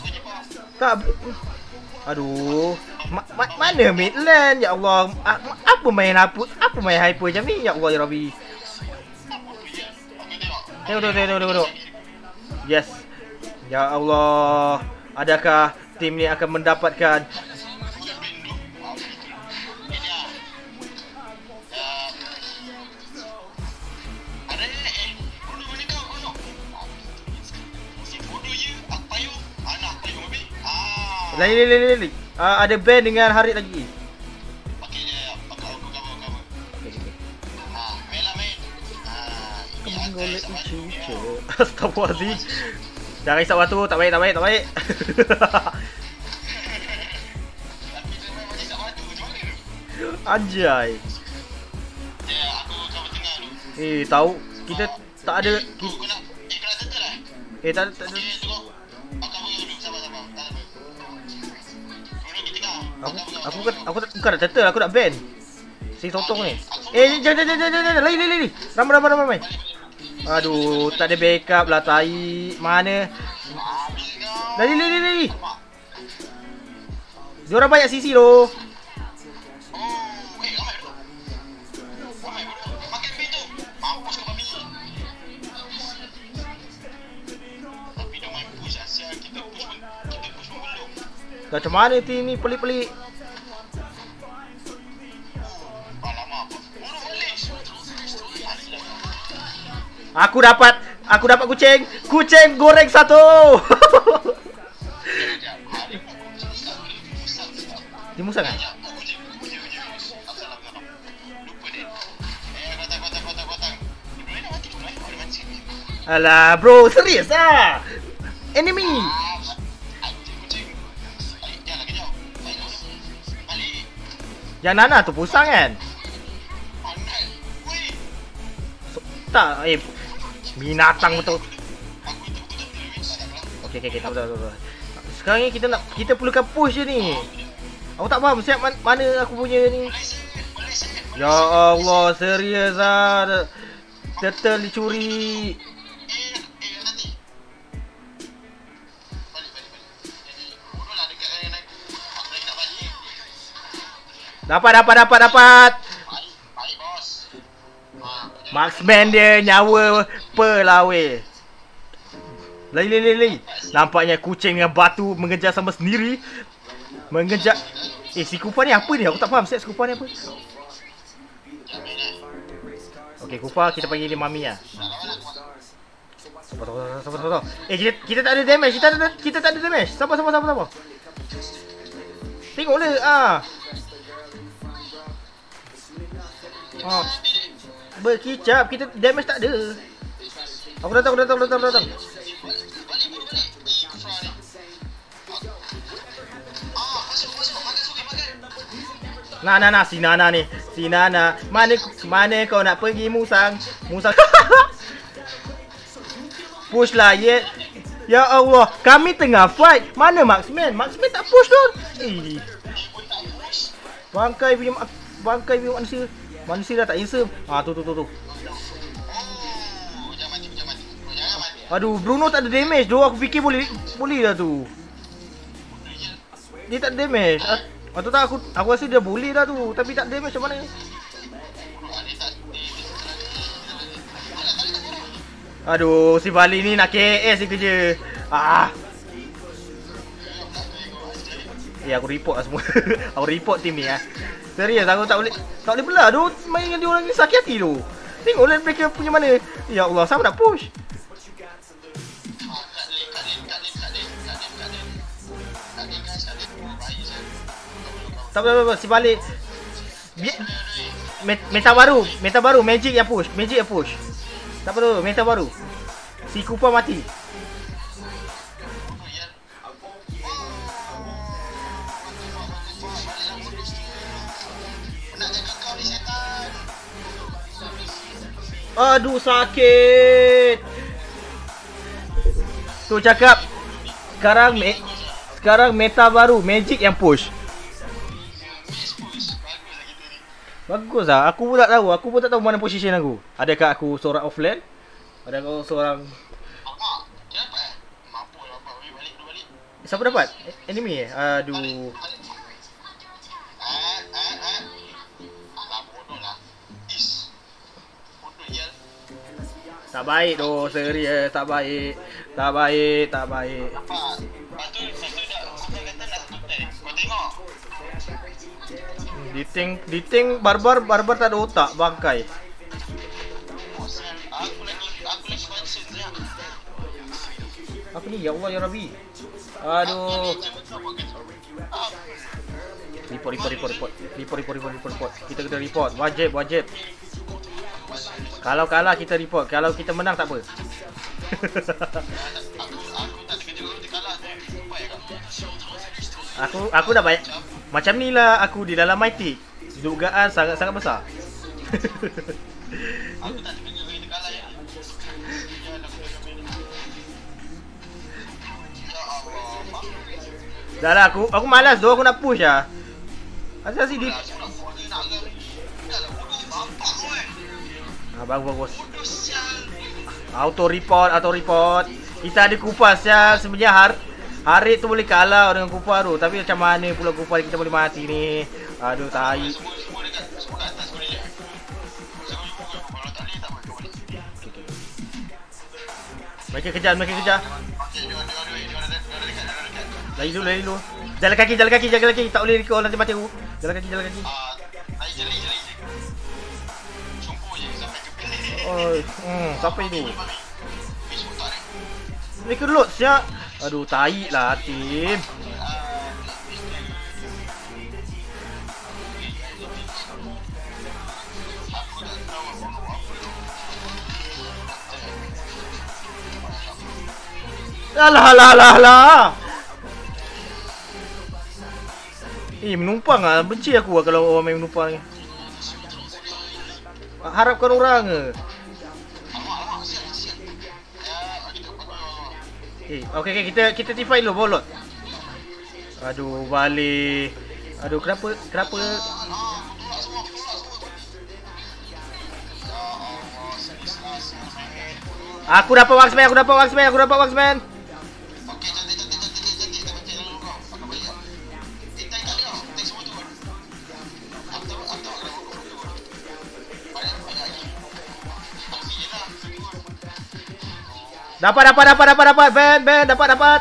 kau jepang. Tak. Aduh. Ma ma mana midland? Ya Allah. A apa main apa? Apa main hyper macam ni? Ya Allah, Ya Rabbi. Tengok. Tengok, tengok, tengok, tengok. Yes. Ya Allah. Adakah tim ni akan mendapatkan Lagi, lagi, lagi, lagi. Uh, ada band dengan Harit lagi. Golek cucu. Astagfirullahaladzim. Jangan risau batu, tak baik, tak baik, tak baik. Anjay. Eh, tahu kita tak ada eh tak ada, tak ada. Aku aku kan aku tak bukan nak aku nak band. Si sotong ni. Eh, jangan jangan jangan jangan. Lari lari lari. Ramai ramai ramai ramai. Aduh, tak ada backup lah tai. Mana? Lari lari lari. Diorang banyak sisi tu. Macam mana team ni pelik-pelik. Aku dapat aku dapat kucing. Kucing goreng satu. Dia musang kan? Alah bro, serius ah. Enemy. Yang Nana tu pusang kan? So, tak, eh Binatang betul. Okey okey okey tak betul betul. Sekarang ni kita nak kita perlukan push je ni. Aku tak faham siap man, mana aku punya ni. Ya Allah serius ah. Tetel dicuri. Dapat dapat dapat dapat. Marksman dia nyawa per lah weh. Lari, lari, lari. Nampaknya kucing dengan batu mengejar sama sendiri. Mengejar. Eh, si Kupa ni apa ni? Aku tak faham set si Kupa ni apa. Okey, Kupa kita panggil dia Mami lah. Sabar, sabar, sabar, sabar. Eh, kita, kita tak ada damage. Kita, ada, kita tak ada damage. Sabar, sabar, sabar, sabar. Tengoklah. Ah. Ah. Berkicap. Kita damage tak ada. Aku datang, aku datang, aku datang, aku datang. Ah. Nah, nah, nah, si Nana ni. Si Nana. Mana mana kau nak pergi Musang? Musang. push lah, ya. Ya Allah, kami tengah fight. Mana Marksman? Marksman tak push tu. Eh. Bangkai punya bangkai punya manusia. Manusia dah tak handsome. Ah, tu tu tu tu. Aduh, Bruno tak ada damage tu. Aku fikir boleh boleh dah tu. Dia tak ada damage. Ah, Atau tak aku aku rasa dia boleh dah tu. Tapi tak damage macam mana? Ah, Aduh, si Bali ni nak KS dia kerja. Ah. Eh, aku report lah semua. aku report tim ni ah. Serius, aku tak boleh tak boleh belah tu. Main dengan dia orang ni sakit hati tu. Tengoklah mereka punya mana. Ya Allah, siapa nak push? Tak apa, tak apa. Si balik. Meta baru, meta baru, magic yang push, magic yang push. Tak perlu, meta baru. Si Kupa mati. Aduh sakit. Tu cakap sekarang me- sekarang meta baru, magic yang push. Bagus lah. Aku pun tak tahu. Aku pun tak tahu mana position aku. Adakah aku seorang offlane? Adakah aku seorang... Siapa dapat? Enemy eh? Aduh. Tak baik tu. Serius. Tak baik. Tak baik. Tak baik. Di tank, di tank barbar, barbar tak ada otak. Bangkai. Apa ni? Ya Allah, Ya Rabbi. Aduh. Report, report, report, report. Report, report, report, report, report. Kita kena report. Wajib, wajib. Kalau kalah kita report. Kalau kita menang tak apa. aku aku dah banyak macam ni lah aku di dalam Mighty. Dugaan sangat-sangat besar. Dah lah aku aku malas tu aku nak push lah. Asal si di Ah bagus bagus. Auto report, auto report. Kita ada kupas ya. Sebenarnya har Harit tu boleh kalah dengan kupas tu. Tapi macam mana pula kupas kita boleh mati ni? Aduh tai Mereka kejar, mereka kejar. Lari dulu, lari dulu. Jalan kaki, jalan kaki, jalan kaki. Tak boleh recall nanti mati aku. Jalan kaki, jalan kaki Oh, hmm, siapa itu? Mereka load siap Aduh, tai lah tim Alah, alah, alah, alah Eh, menumpang lah. Benci aku lah kalau orang main menumpang ni. Harapkan orang ke? Eh, okey okey kita kita tifai dulu bolot. Aduh, balik. Aduh, kenapa kenapa Aku dapat waxman, aku dapat waxman, aku dapat waxman. Dapat dapat dapat dapat dapat Ben Ben dapat dapat.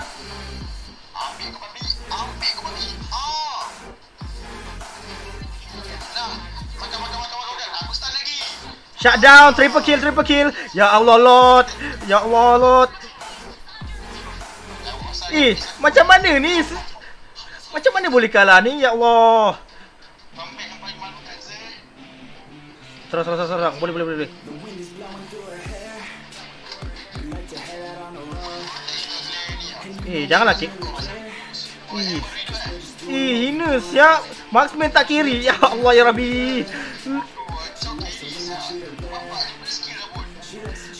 Shut down triple kill triple kill. Ya Allah Lord. Ya Allah Lord. Eh, macam mana ni? Macam mana boleh kalah ni? Ya Allah. Serang serang serang. Boleh boleh boleh. boleh. Eh, janganlah cik. Eh, eh hina siap. Marksman tak kiri. Ya Allah ya Rabbi.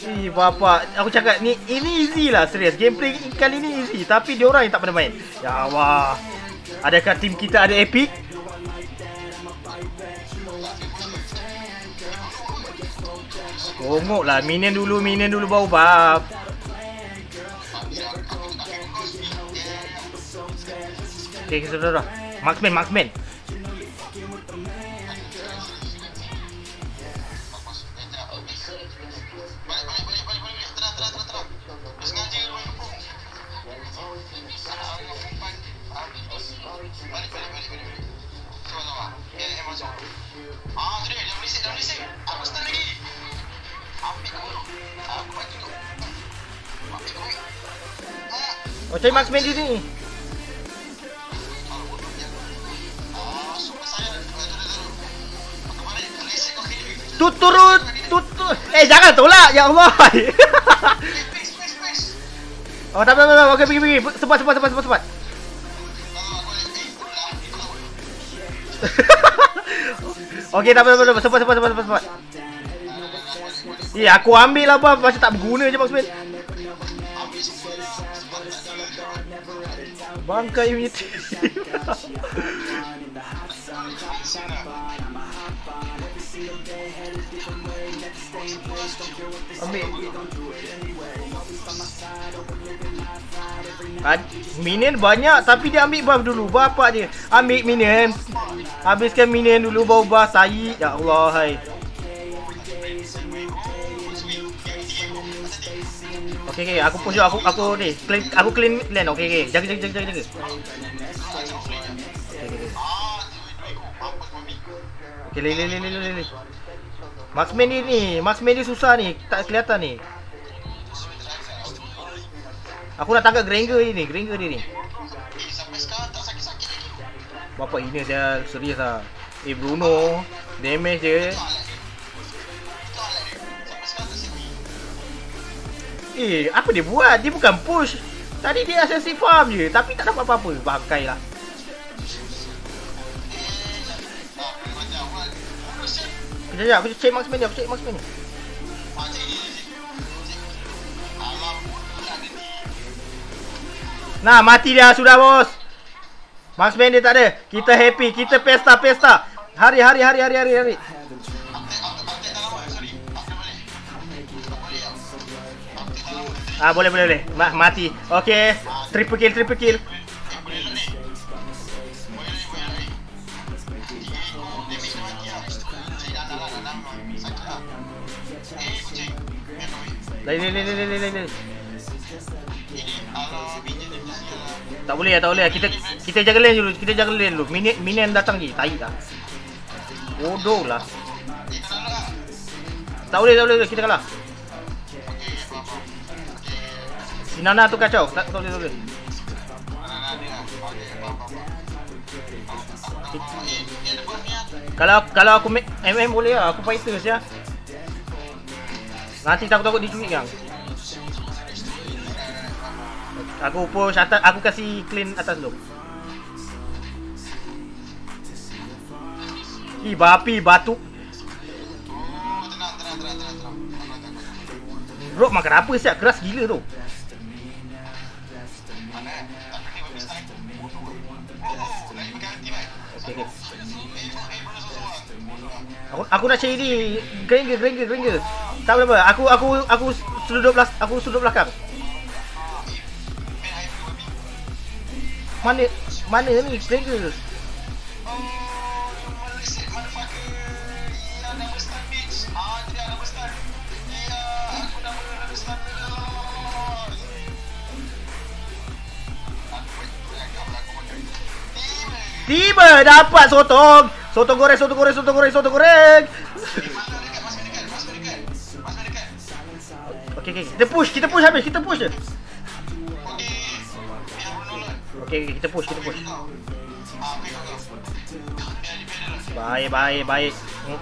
Eh, bapak, aku cakap ni ini easy lah serius. Gameplay kali ni easy tapi dia orang yang tak pernah main. Ya Allah. Adakah tim kita ada epic? Bongok lah, minion dulu, minion dulu bau buff. Okay, okay, sudah, sudah. Marksman, marksman. Balik balik balik balik balik. Kiri. Tut turun, tut tut. Eh, jangan tolak. Ya Allah. Oh, tak apa, tak apa. Okey, pergi, pergi. Cepat, cepat, cepat, cepat, cepat. Okey, tak apa, tak apa. Cepat, cepat, cepat, cepat, cepat. Eh, aku ambil lah, bang. Macam tak berguna je marksman. Bangkai punya team. Ambil. Minion banyak tapi dia ambil buff dulu. Bapak dia. Ambil minion. Habiskan minion dulu baru buff tai. Ya Allah hai. Okey okey aku push aku aku ni clean aku clean lane okey okey jaga jaga jaga jaga Le le le le le le. Marksman ni ni, marksman ni susah ni, tak kelihatan ni. Aku nak tangkap Granger ni, Granger dia ni. Tak sakit-sakit lagi. Bapak ini saya serius ah. Eh Bruno, damage je. Lah dia. Eh, apa dia buat? Dia bukan push. Tadi dia assassin farm je, tapi tak dapat apa-apa. Bangkai lah. Kejap, kejap, aku check marksman ni, aku check marksman ni. Nah, mati dia sudah, bos. Marksman dia tak ada. Kita happy, kita pesta, pesta. Hari, hari, hari, hari, hari, hari. Ah, boleh, boleh, boleh. Ma mati. Okay. Triple kill, triple kill. Lain, lain, lain, lain, lain, lain. Tak boleh lah, tak boleh lah. Kita kita jaga lane dulu. Kita jaga lane dulu. Minion, minion datang lagi. Tai lah. Bodoh lah. Tak boleh, tak boleh. Kita kalah. Okey, faham, faham. Si Nana tu kacau. Tak, tak boleh, tak boleh. Ni ni. Kalau kalau aku MM boleh lah. Aku fighter ya. Nanti takut-takut diculik kan. Aku push atas, aku kasih clean atas dulu. Ih, bapi batu. Rock makan apa siap? Keras gila tu. Aku aku nak cari ni Granger Granger Granger. Tak apa-apa. Aku aku aku sudut belas aku sudut belakang. Mana mana ni trigger? Tiba dapat sotong, sotong goreng, sotong goreng, sotong goreng, sotong goreng. Okey okey, kita push, kita push habis, kita push je. Okey okey, kita push, kita push. Baik, baik, baik. Hmm.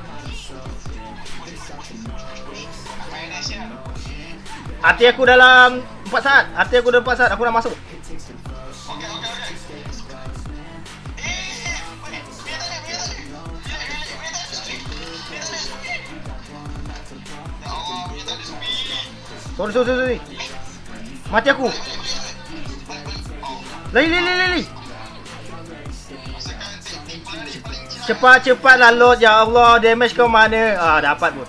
Hati aku dalam 4 saat. Hati aku dalam 4 saat. Aku nak masuk. Sorry, sorry, sorry. Mati aku. Lari, lari, lari, lari. Cepat, cepat lah load. Ya Allah, damage kau mana? Ah, dapat pun.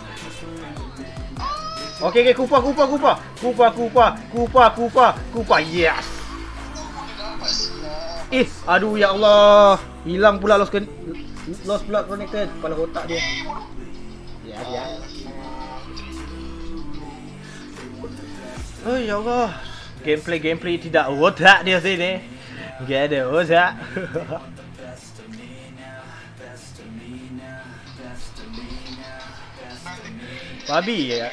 Okey, okey, kupa, kupa, kupa. Kupa, kupa, kupa, kupa, kupa. Yes. Eh, aduh ya Allah. Hilang pula lost lost pula connected kepala otak dia. Ya, ya. Oh ya Allah. Gameplay gameplay tidak otak dia sini. Gak ada otak. Babi ya.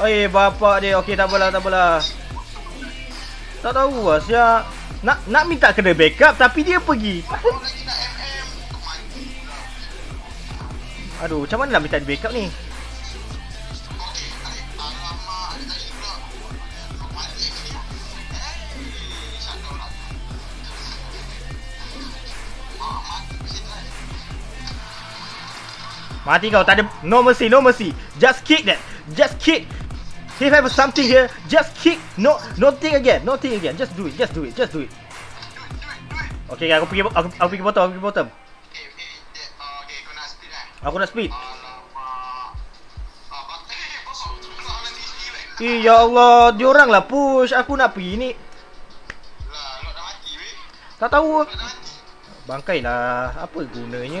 Oi, bapak dia. Okey, tak apalah, tak apalah. Tak tahu lah, siap. Nak nak minta kena backup tapi dia pergi. Aduh, macam mana nak minta dia backup ni? Mati kau, tak ada no mercy, no mercy. Just kick that. Just kick. If I have something here, just kick. No, no think again, no think again. Just do it, just do it, just do it. Okay, aku pergi, aku, aku pergi bottom, aku pergi bottom. Aku nak speed. Eh, ya Allah, diorang lah push. Aku nak pergi ni. Tak tahu. Bangkai lah. Apa gunanya?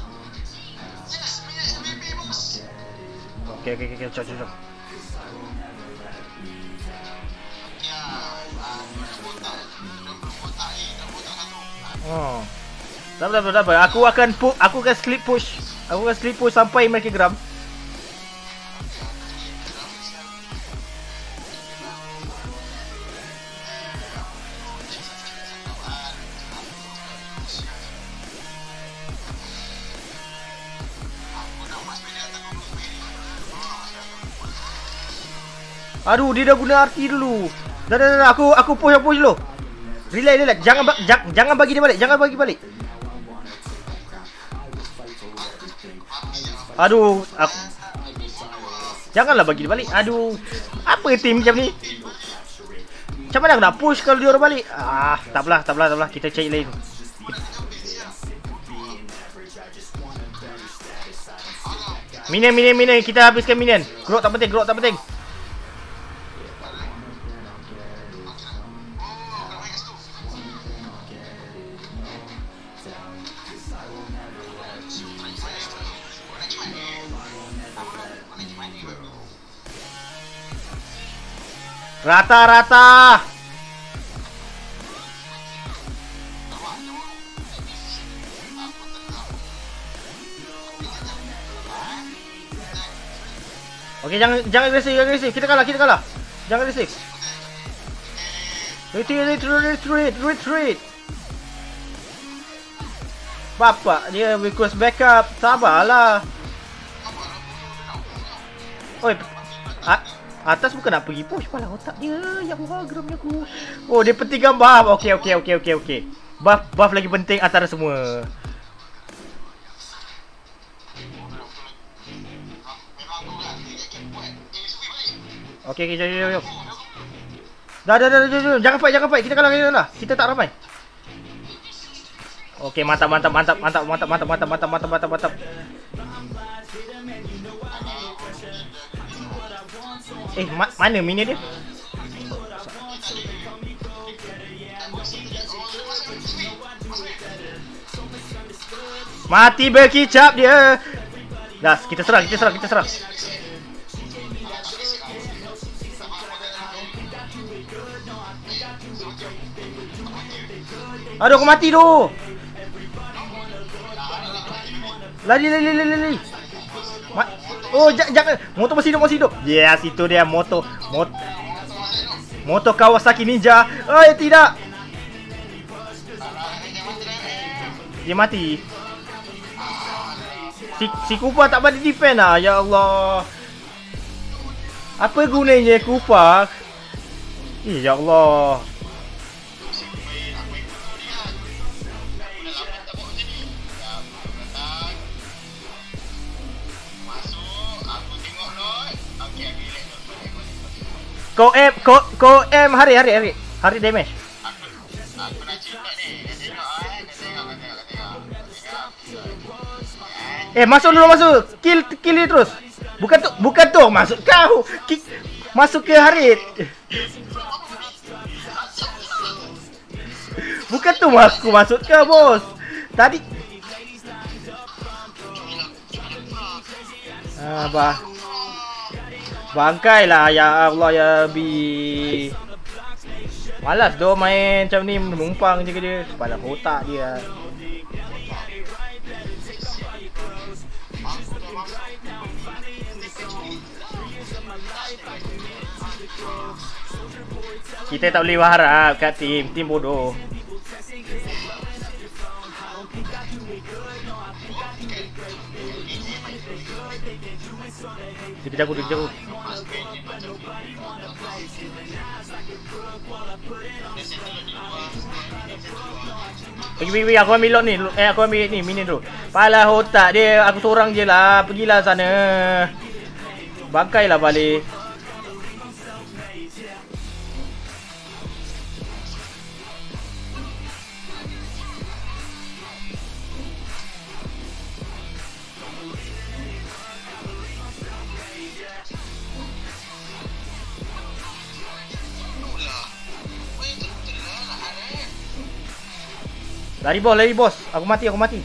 Okay, okay, okay, jom, jom, jom. Oh. Tak apa, tak apa, tak apa. Aku akan pu aku akan sleep push. Aku akan sleep push sampai mereka geram. Aduh, dia dah guna arti dulu. Dah, dah, dah, aku aku push, aku push dulu. Relax, relax. Jangan ba- jang, jangan bagi dia balik. Jangan bagi balik. Aduh, aku Janganlah bagi dia balik. Aduh. Apa team macam ni? Macam mana aku nak push kalau dia orang balik? Ah, tak apalah, tak apalah, tak apalah. Kita cari lain. Minion, minion, minion. Kita habiskan minion. Grok tak penting, grok tak penting. Rata-rata. Okey, jangan jangan agresif, jangan agresif. Kita kalah, kita kalah. Jangan agresif. Retreat, retreat, retreat, retreat. Bapak dia request backup. Sabarlah. Oi, a, atas bukan nak pergi push pala otak dia. Ya Allah, geramnya aku. Oh, dia pentingkan buff. Okey, okey, okey, okey, okey. Buff buff lagi penting antara semua. Okey, okey, jom, jom. Dah, dah, dah, jom. Jangan fight, jangan fight. Kita kalah, kita kalah. Kita tak ramai. Okey, mantap mantap mantap mantap mantap mantap mantap mantap mantap mantap mantap. Eh, ma mana mini dia? Mati berkicap dia. Dah, kita serang, kita serang, kita serang. Aduh, aku mati tu. Lari, lari, lari, lari. Ma oh, jangan, jangan. Motor masih hidup, masih hidup. Yes, itu dia motor. Mot motor Kawasaki Ninja. Oh, tidak. Dia mati. Si, si Kupa tak balik defend lah. Ya Allah. Apa gunanya Kupa? Eh, ya Allah. Kau M, kau kau M hari hari hari. Hari damage. Aku nak cerita ni. Eh. Masuk dulu masuk. Kill kill dia terus. Bukan tu, bukan tu masuk kau. Masuk ke Harit. Bukan tu aku masuk ke bos. Tadi Ah, bah. Bangkai lah ya Allah ya Bi. Malas doh main macam ni menumpang je ke dia. Kepala otak dia. Kita tak boleh berharap kat tim, tim bodoh. Dia jago, dia Pergi pergi aku ambil lot ni. Eh aku ambil ni minion dulu. Palah otak dia. Aku seorang je lah. Pergilah sana. Bakailah balik. Lari bos, lari bos. Aku mati, aku mati.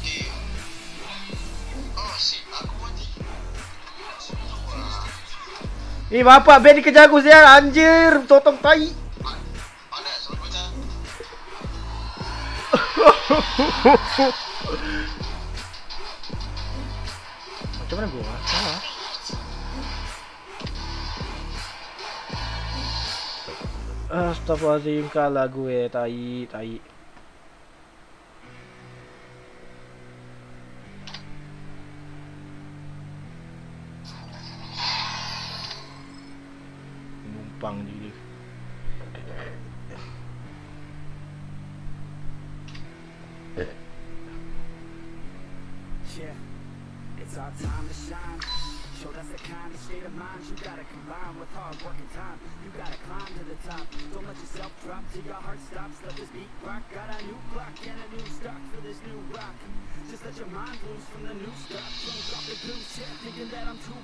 Okey. Oh, shit. Aku mati. Eh, bapak Ben aku. Anjir, totong tai. Macam mana gua? Salah. Astaghfirullahaladzim kalah gue tai tai. Dia. Yeah, it's our time to shine. Show that's the kind of state of mind you gotta combine with hard work and time. You gotta climb to the top. Don't let yourself drop till your heart stops. Let this beat rock. Got a new clock and a new stock for this new rock. Just let your mind loose from the new stuff. Don't drop the blue shit, thinking that I'm too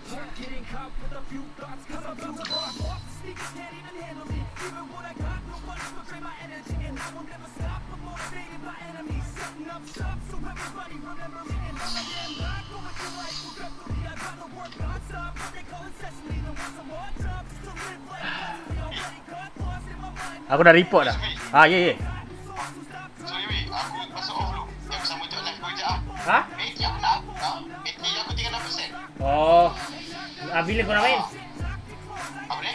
Aku dah report dah. Ah, ye ye. Sorry, weh. Aku masuk off dulu. Yang bersama untuk live kau je ah. Ha? Bateri aku nak. ah, Bateri aku tinggal 6%. Oh. Ah, bila kau nak main? Apa ni?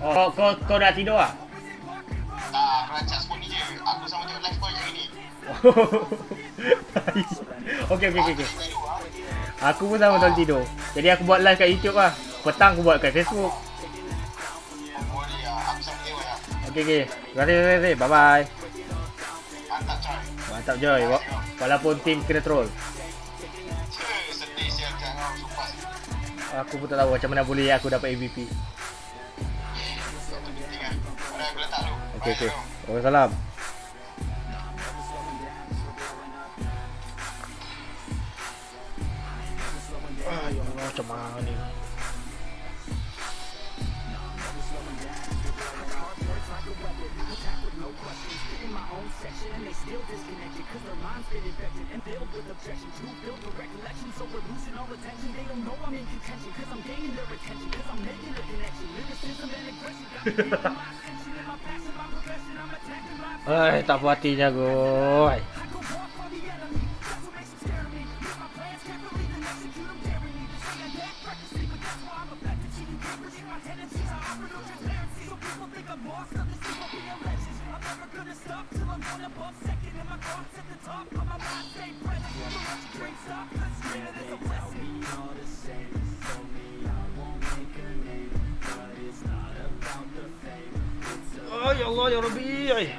Oh, kau kau dah tidur ah? Okay okay okay. Aku pun sama tak tidur. Jadi aku buat live kat YouTube lah. Petang aku buat kat Facebook. Okay, okey. Gari gari gari. Bye bye. Mantap joy. Walaupun tim kena troll. Aku pun tak tahu macam mana boleh aku dapat MVP. okay. Okay Assalamualaikum. Why my honey? and they still disconnected cause their minds infected and filled with objection for recollection so we're losing all attention they don't know i'm in contention cause i'm gaining their attention cause i'm making a connection lyricism and aggression got me my attention and my passion my profession i'm attacking my tapatinya, goy. Ya.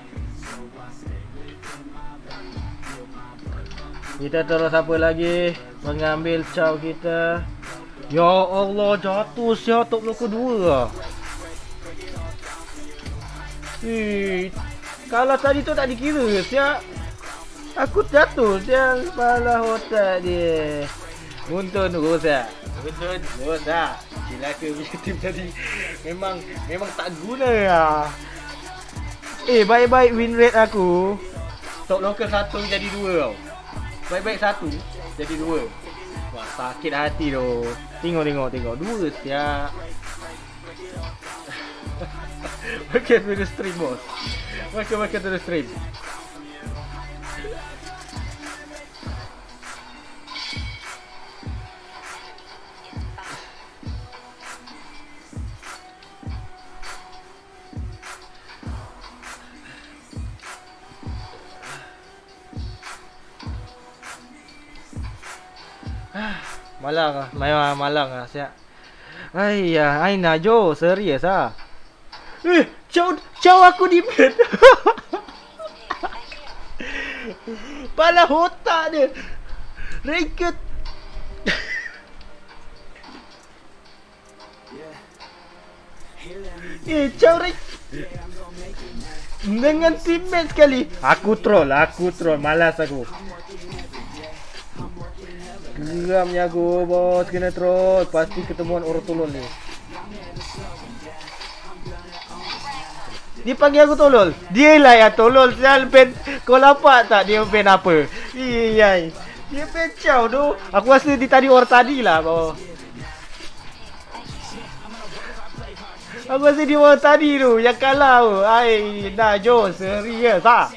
Kita terus apa lagi mengambil caw kita. Ya Allah jatuh sia top loko dua. Eh, kalau tadi tu tak dikira sia. Aku jatuh sia kepala otak dia. Untung rosak. Untung rosak. Cilaka punya tim tadi memang memang tak guna lah. Eh baik-baik win rate aku Top local satu jadi dua tau Baik-baik satu jadi dua Wah sakit hati tu Tengok tengok tengok Dua siap Welcome to the stream boss Welcome welcome to the stream Malang ah, malang ah siap. Ayah, Aina Jo, serius ah. Eh, caw caw aku di bed. Pala otak dia. Reket. Eh, caw rek. Dengan teammate sekali. Aku troll, aku troll. Malas aku. Geramnya aku bos kena troll Pasti ketemuan orang tolol ni Dia panggil aku tolol. Dia lah yang tolol Sial. Pen Kau nampak tak dia pen apa? Iya Dia pen tu. Aku rasa dia tadi orang tadi lah bawah Aku rasa dia orang tadi tu Yang kalah tu. Hai Nah Jo Serius ah.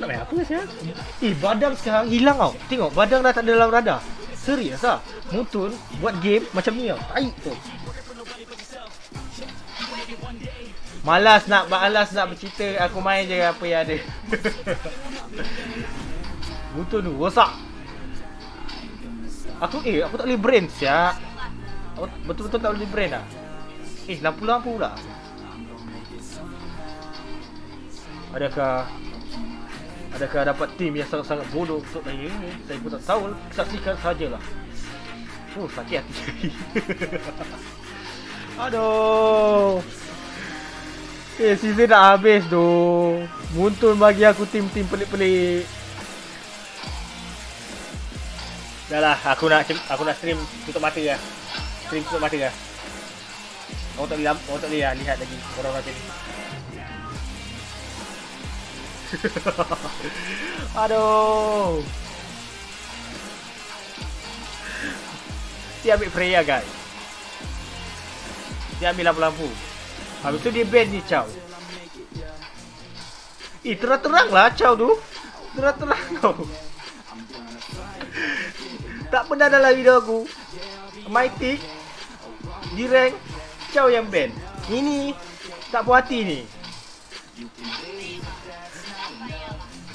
Nak main apa saya? Eh, badang sekarang hilang tau. Tengok, badang dah tak ada dalam radar. Serius lah. Mutun buat game macam ni tau. Taik tu. Malas nak malas nak bercerita. Aku main je apa yang ada. Mutun tu, rosak. Aku, eh, aku tak boleh brain siap. Betul-betul tak boleh brain lah. Eh, lampu-lampu pula. Adakah Adakah dapat tim yang sangat-sangat bodoh untuk saya? Saya pun tak tahu. Saksikan sajalah. Oh, sakit hati. Aduh. Eh, season dah habis tu. Muntun bagi aku tim-tim pelik-pelik. Dah lah, aku nak aku nak stream tutup mata lah. Stream tutup mata lah. Kau tak boleh, kau tak boleh lah lihat lagi orang macam ni. Aduh. Dia ambil Freya guys. Dia ambil lampu-lampu. Habis tu dia ban ni Chow. Eh terang-terang lah Chow tu. Terang-terang tau. tak pernah dalam video aku. Mighty. Di rank. Chow yang ban. Ini. Tak puas hati ni.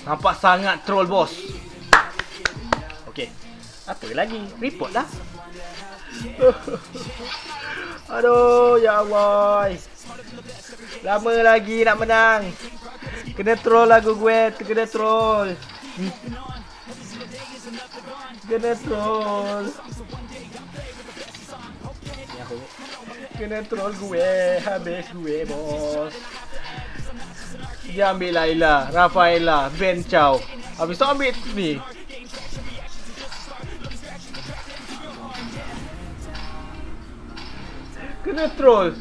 Nampak sangat troll bos. Okey. Apa lagi? Report lah. Aduh, ya Allah. Lama lagi nak menang. Kena troll lagu gue, kena troll. Kena troll. Kena troll gue, habis gue bos dia ambil Laila, Rafaela, Ben Chow. Habis tu ambil ni. Kena troll.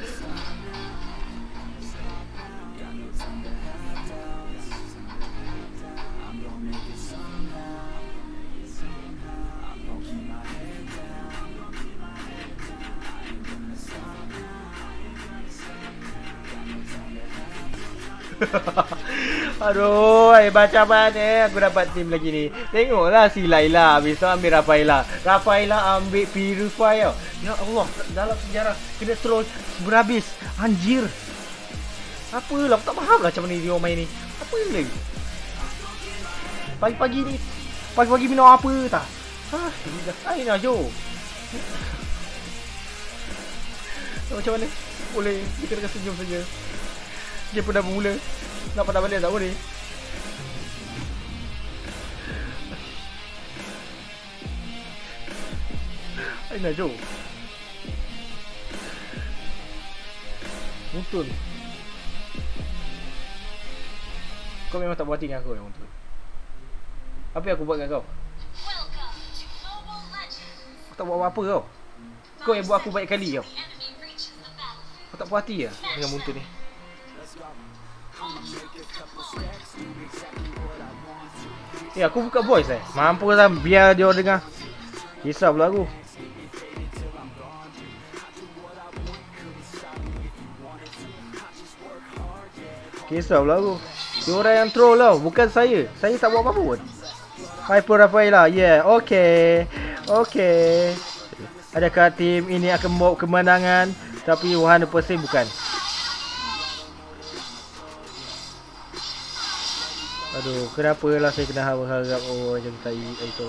Aduh, eh, macam mana aku dapat team lagi ni? Tengoklah si Laila habis tu ambil Rafaela. Rafaela ambil Purify tau. Ya Allah, dalam sejarah kena troll berhabis. Anjir. Apa lah, aku tak faham lah macam mana dia main ni. Apa ni? Pagi-pagi ni, pagi-pagi minum apa tak? Hah, ini dah lain lah Jo. Macam mana? Boleh, kita dekat senyum saja. Dia pun dah bermula Nak patah balik tak boleh. Aina Jo Muntun Kau memang tak buat hati dengan aku yang Muntun Apa yang aku buat dengan kau? Aku tak buat apa-apa kau. Kau yang buat aku banyak kali kau. Kau tak puas hati lah dengan Muntun ni Eh aku buka voice eh. Mampu lah biar dia orang dengar. Kisah pula aku. Kisah pula aku. Dia orang yang troll tau Bukan saya. Saya tak buat apa-apa pun. Hyper Rafaela. Yeah Okay. Okay. Adakah tim ini akan membawa kemenangan? Tapi 100% bukan Aduh, kenapa lah saya kena harap-harap orang macam tai itu.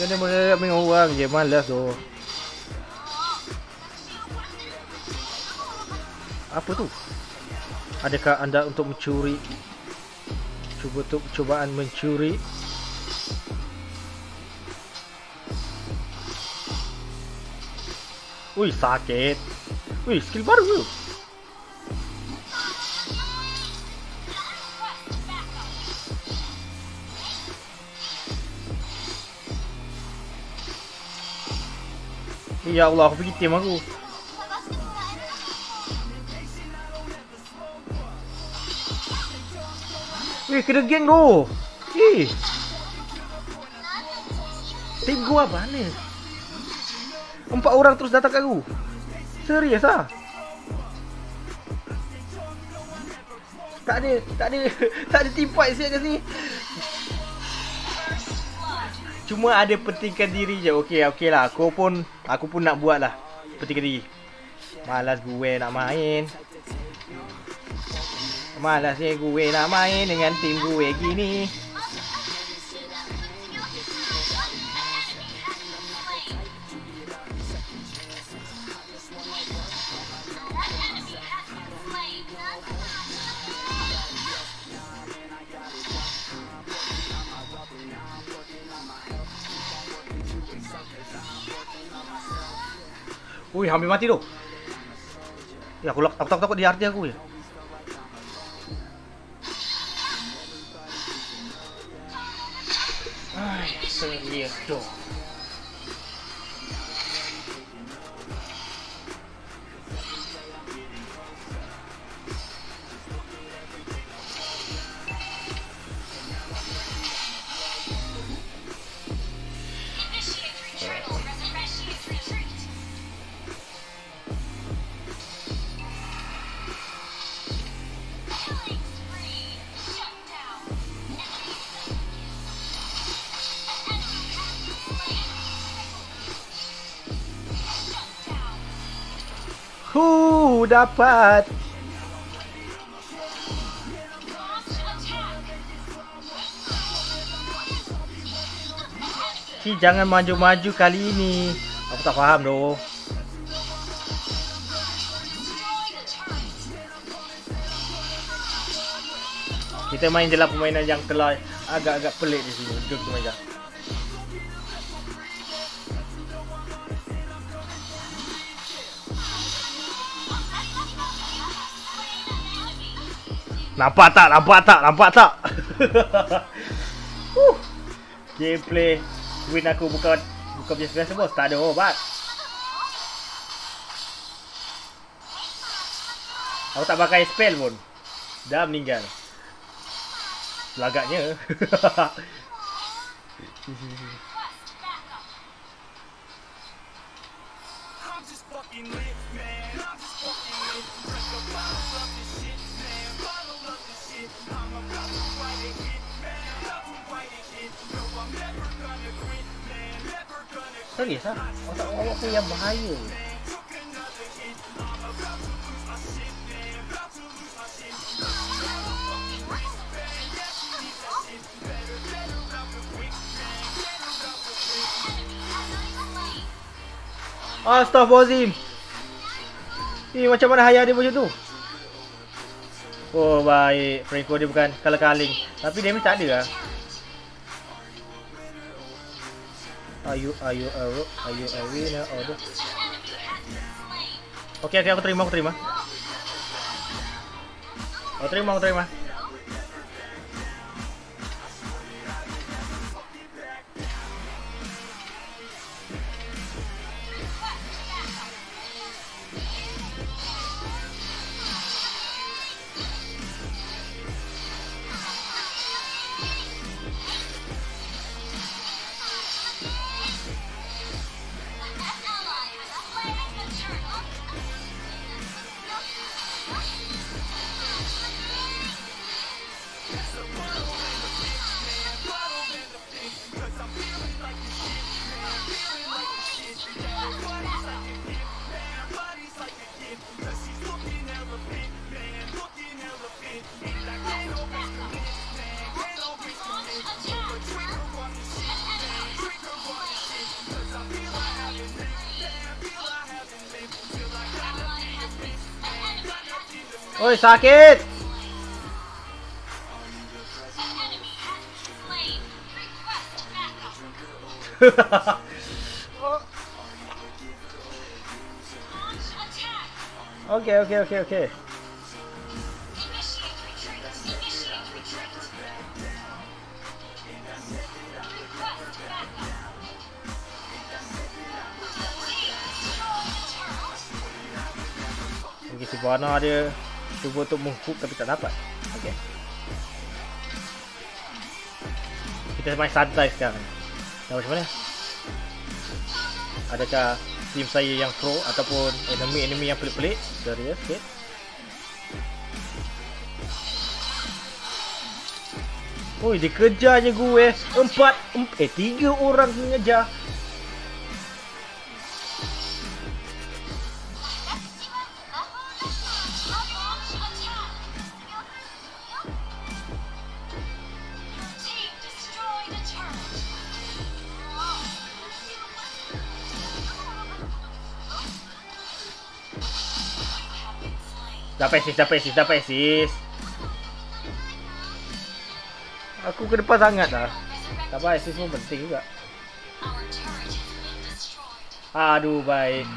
Kena mengharap dengan orang je, malas tu. Apa tu? Adakah anda untuk mencuri? Cuba untuk cubaan mencuri? Ui, sakit. Ui, skill baru tu. Ya Allah, aku pergi tim aku. Weh, kena geng tu. Eh. Tim gua mana? Empat orang terus datang kat aku. Serius ah? Tak ada, tak ada, tak ada siap kat sini. Cuma ada pentingkan diri je. Okey, okey lah. Aku pun, aku pun nak buat lah. Pentingkan diri. Malas gue nak main. Malasnya gue nak main dengan tim gue gini. Ui, hampir mati tu. Ya, aku, aku takut, takut dia arti aku ya. Ai, serius tu. Hu, dapat. Ci jangan maju-maju kali ini. Aku tak faham doh. Kita main je lah permainan yang telah agak-agak pelik di sini. Jom kita main je. Nampak tak? Nampak tak? Nampak tak? Gameplay. Win aku bukan Bukan biasa-biasa bos Tak ada obat Aku tak pakai spell pun. Dah meninggal. Lagaknya the quick, man. Better out the quick. Astaghfirullahaladzim. Ni macam mana hayat dia macam tu? Oh baik. Franco dia bukan kalah-kaling Tapi damage tak ada lah Are you, are you a, are you a winner or the... Okay, okay, aku terima, aku terima. Aku terima, aku terima Oi, sakit! okay, okay, okay, okay. Okay, si Bana dia cuba untuk menghook tapi tak dapat. Okay. Kita main santai sekarang. Dah macam mana? Adakah tim saya yang pro ataupun enemy-enemy yang pelik-pelik? Serius sikit. Oi, dia kejarnya gue. Empat, emp eh tiga orang mengejar. Dapat assist, dapat assist, dapat assist. Aku ke depan sangat dah. Dapat assist pun penting juga. Aduh, baik.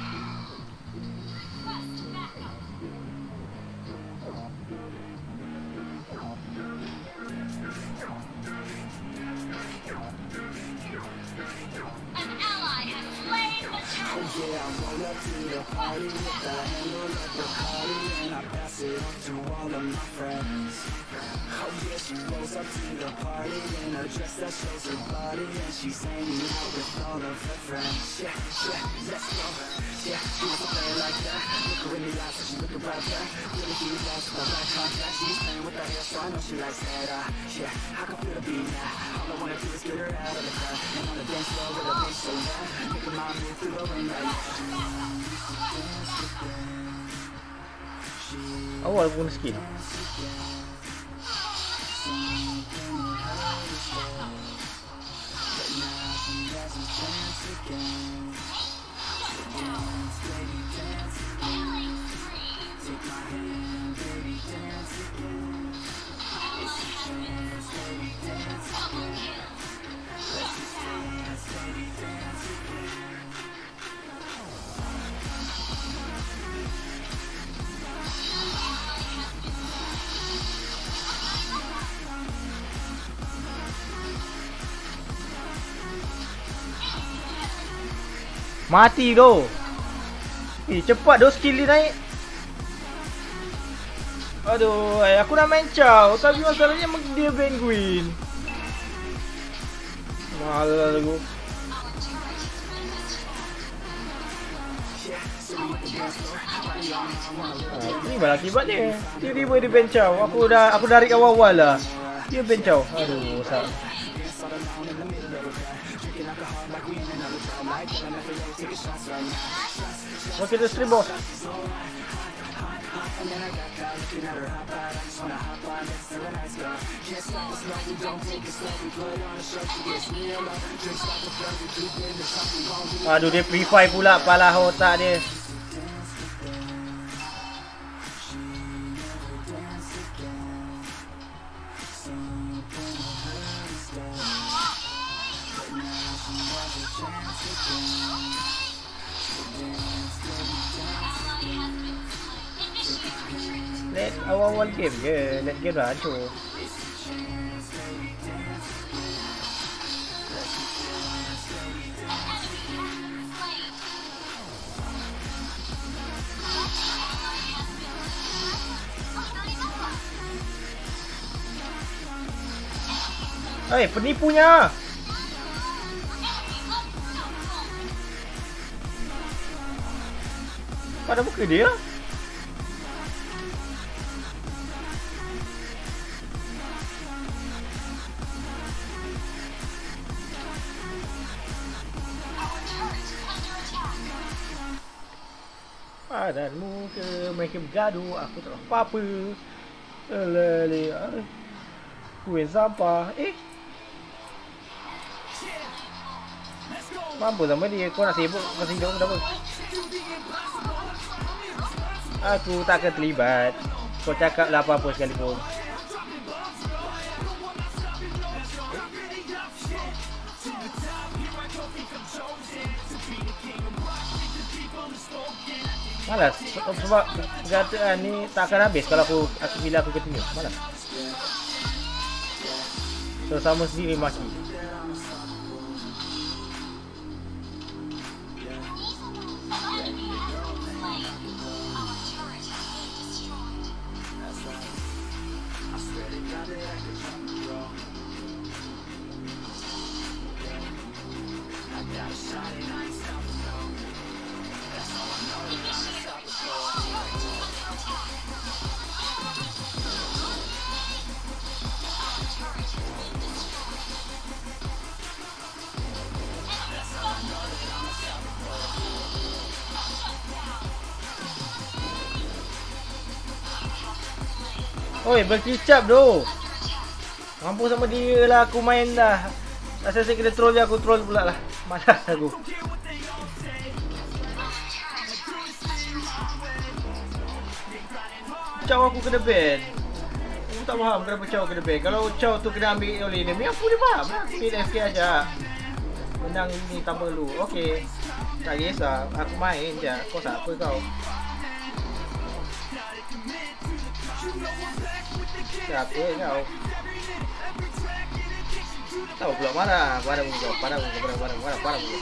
Awal pun Mati tu. Eh, cepat tu skill dia naik. Aduh, ay, aku nak main Chow Tapi masalahnya dia penguin Malah aku Ah, ni malah akibat dia. Tiba-tiba dia bencau. Aku dah aku dari awal-awal lah. Dia bencau. Aduh, sak. Okay, the stream boss. Aduh dia free fire pula pala otak dia. Awal-awal game je. Let game lah hancur. Eh, penipunya! Pada muka dia? Padanmu ke mereka bergaduh Aku tak tahu apa-apa. Lele Kuih sampah. Eh. Mampu sama dia. Kau nak sibuk Kau hidup kenapa Aku takkan terlibat. Kau cakap lah apa-apa sekalipun Malas sebab, perkataan ni tak akan habis kalau aku, aku bila aku continue. Malas. So sama sendiri maki. Berkicap doh. Mampu sama dia lah aku main dah. Rasa saya kena troll je aku troll pula lah. Malas aku. Chow aku kena ban. Aku tak faham kenapa Chow kena ban. Kalau Chow tu kena ambil oleh enemy, aku dia faham lah. Aku ni FK aja. Menang ni tak perlu. Okey. Tak kisah. Aku main je. Kau siapa kau? Siapa kau? Tahu pula mana? Mana muka? Mana muka? Mana mana mana mana muka?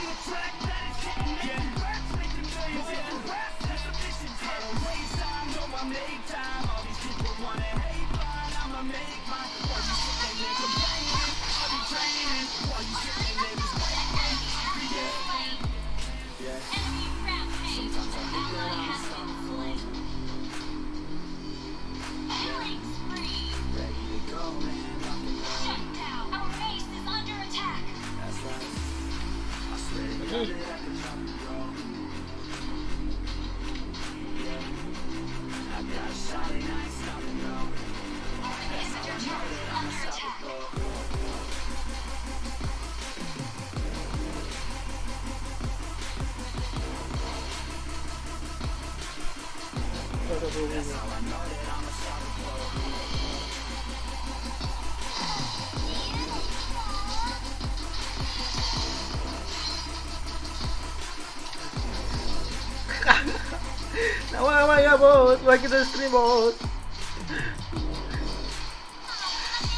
Nama ya bos, bagi kita stream bos.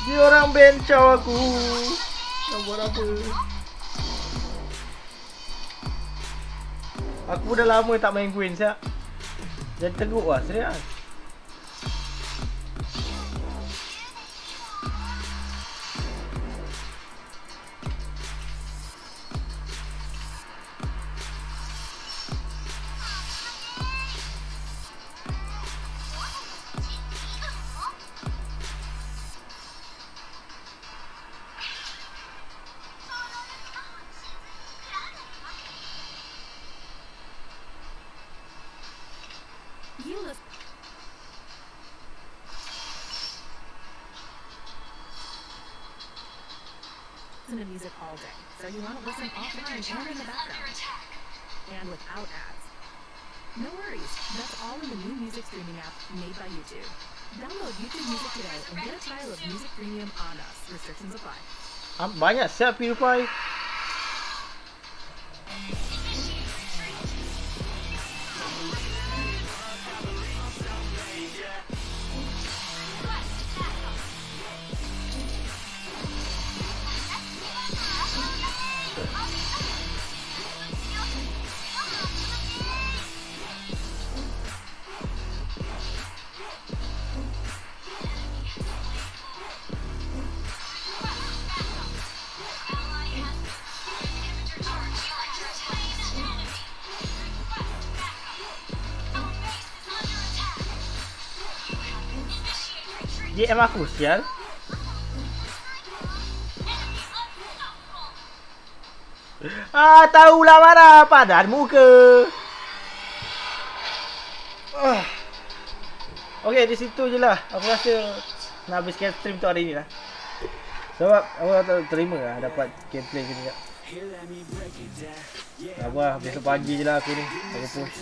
Dia orang bencau aku. Nak buat apa? Aku dah lama tak main Gwyn siap. Jadi teruk lah serius. Ah, Banyak siap PewDiePie. GM aku sial. Ah, tahulah mana padan muka. Ah. Okey, di situ je lah. Aku rasa nak habiskan stream tu hari ni lah. Sebab aku tak terima lah dapat gameplay tak. Break it down. Yeah, Apa lah, besok pagi je lah aku ni. Aku push.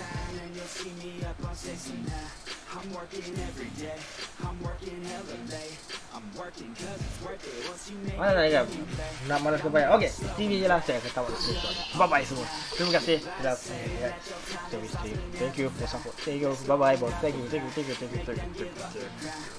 Mana nak ingat? Nak malas kebanyak. Okey, sini je lah saya akan tu. Bye-bye semua. Terima kasih sudah menonton stream. Thank you for support. Thank you. Bye-bye. Thank. Thank you. Thank you. Thank you. Thank you. Thank you.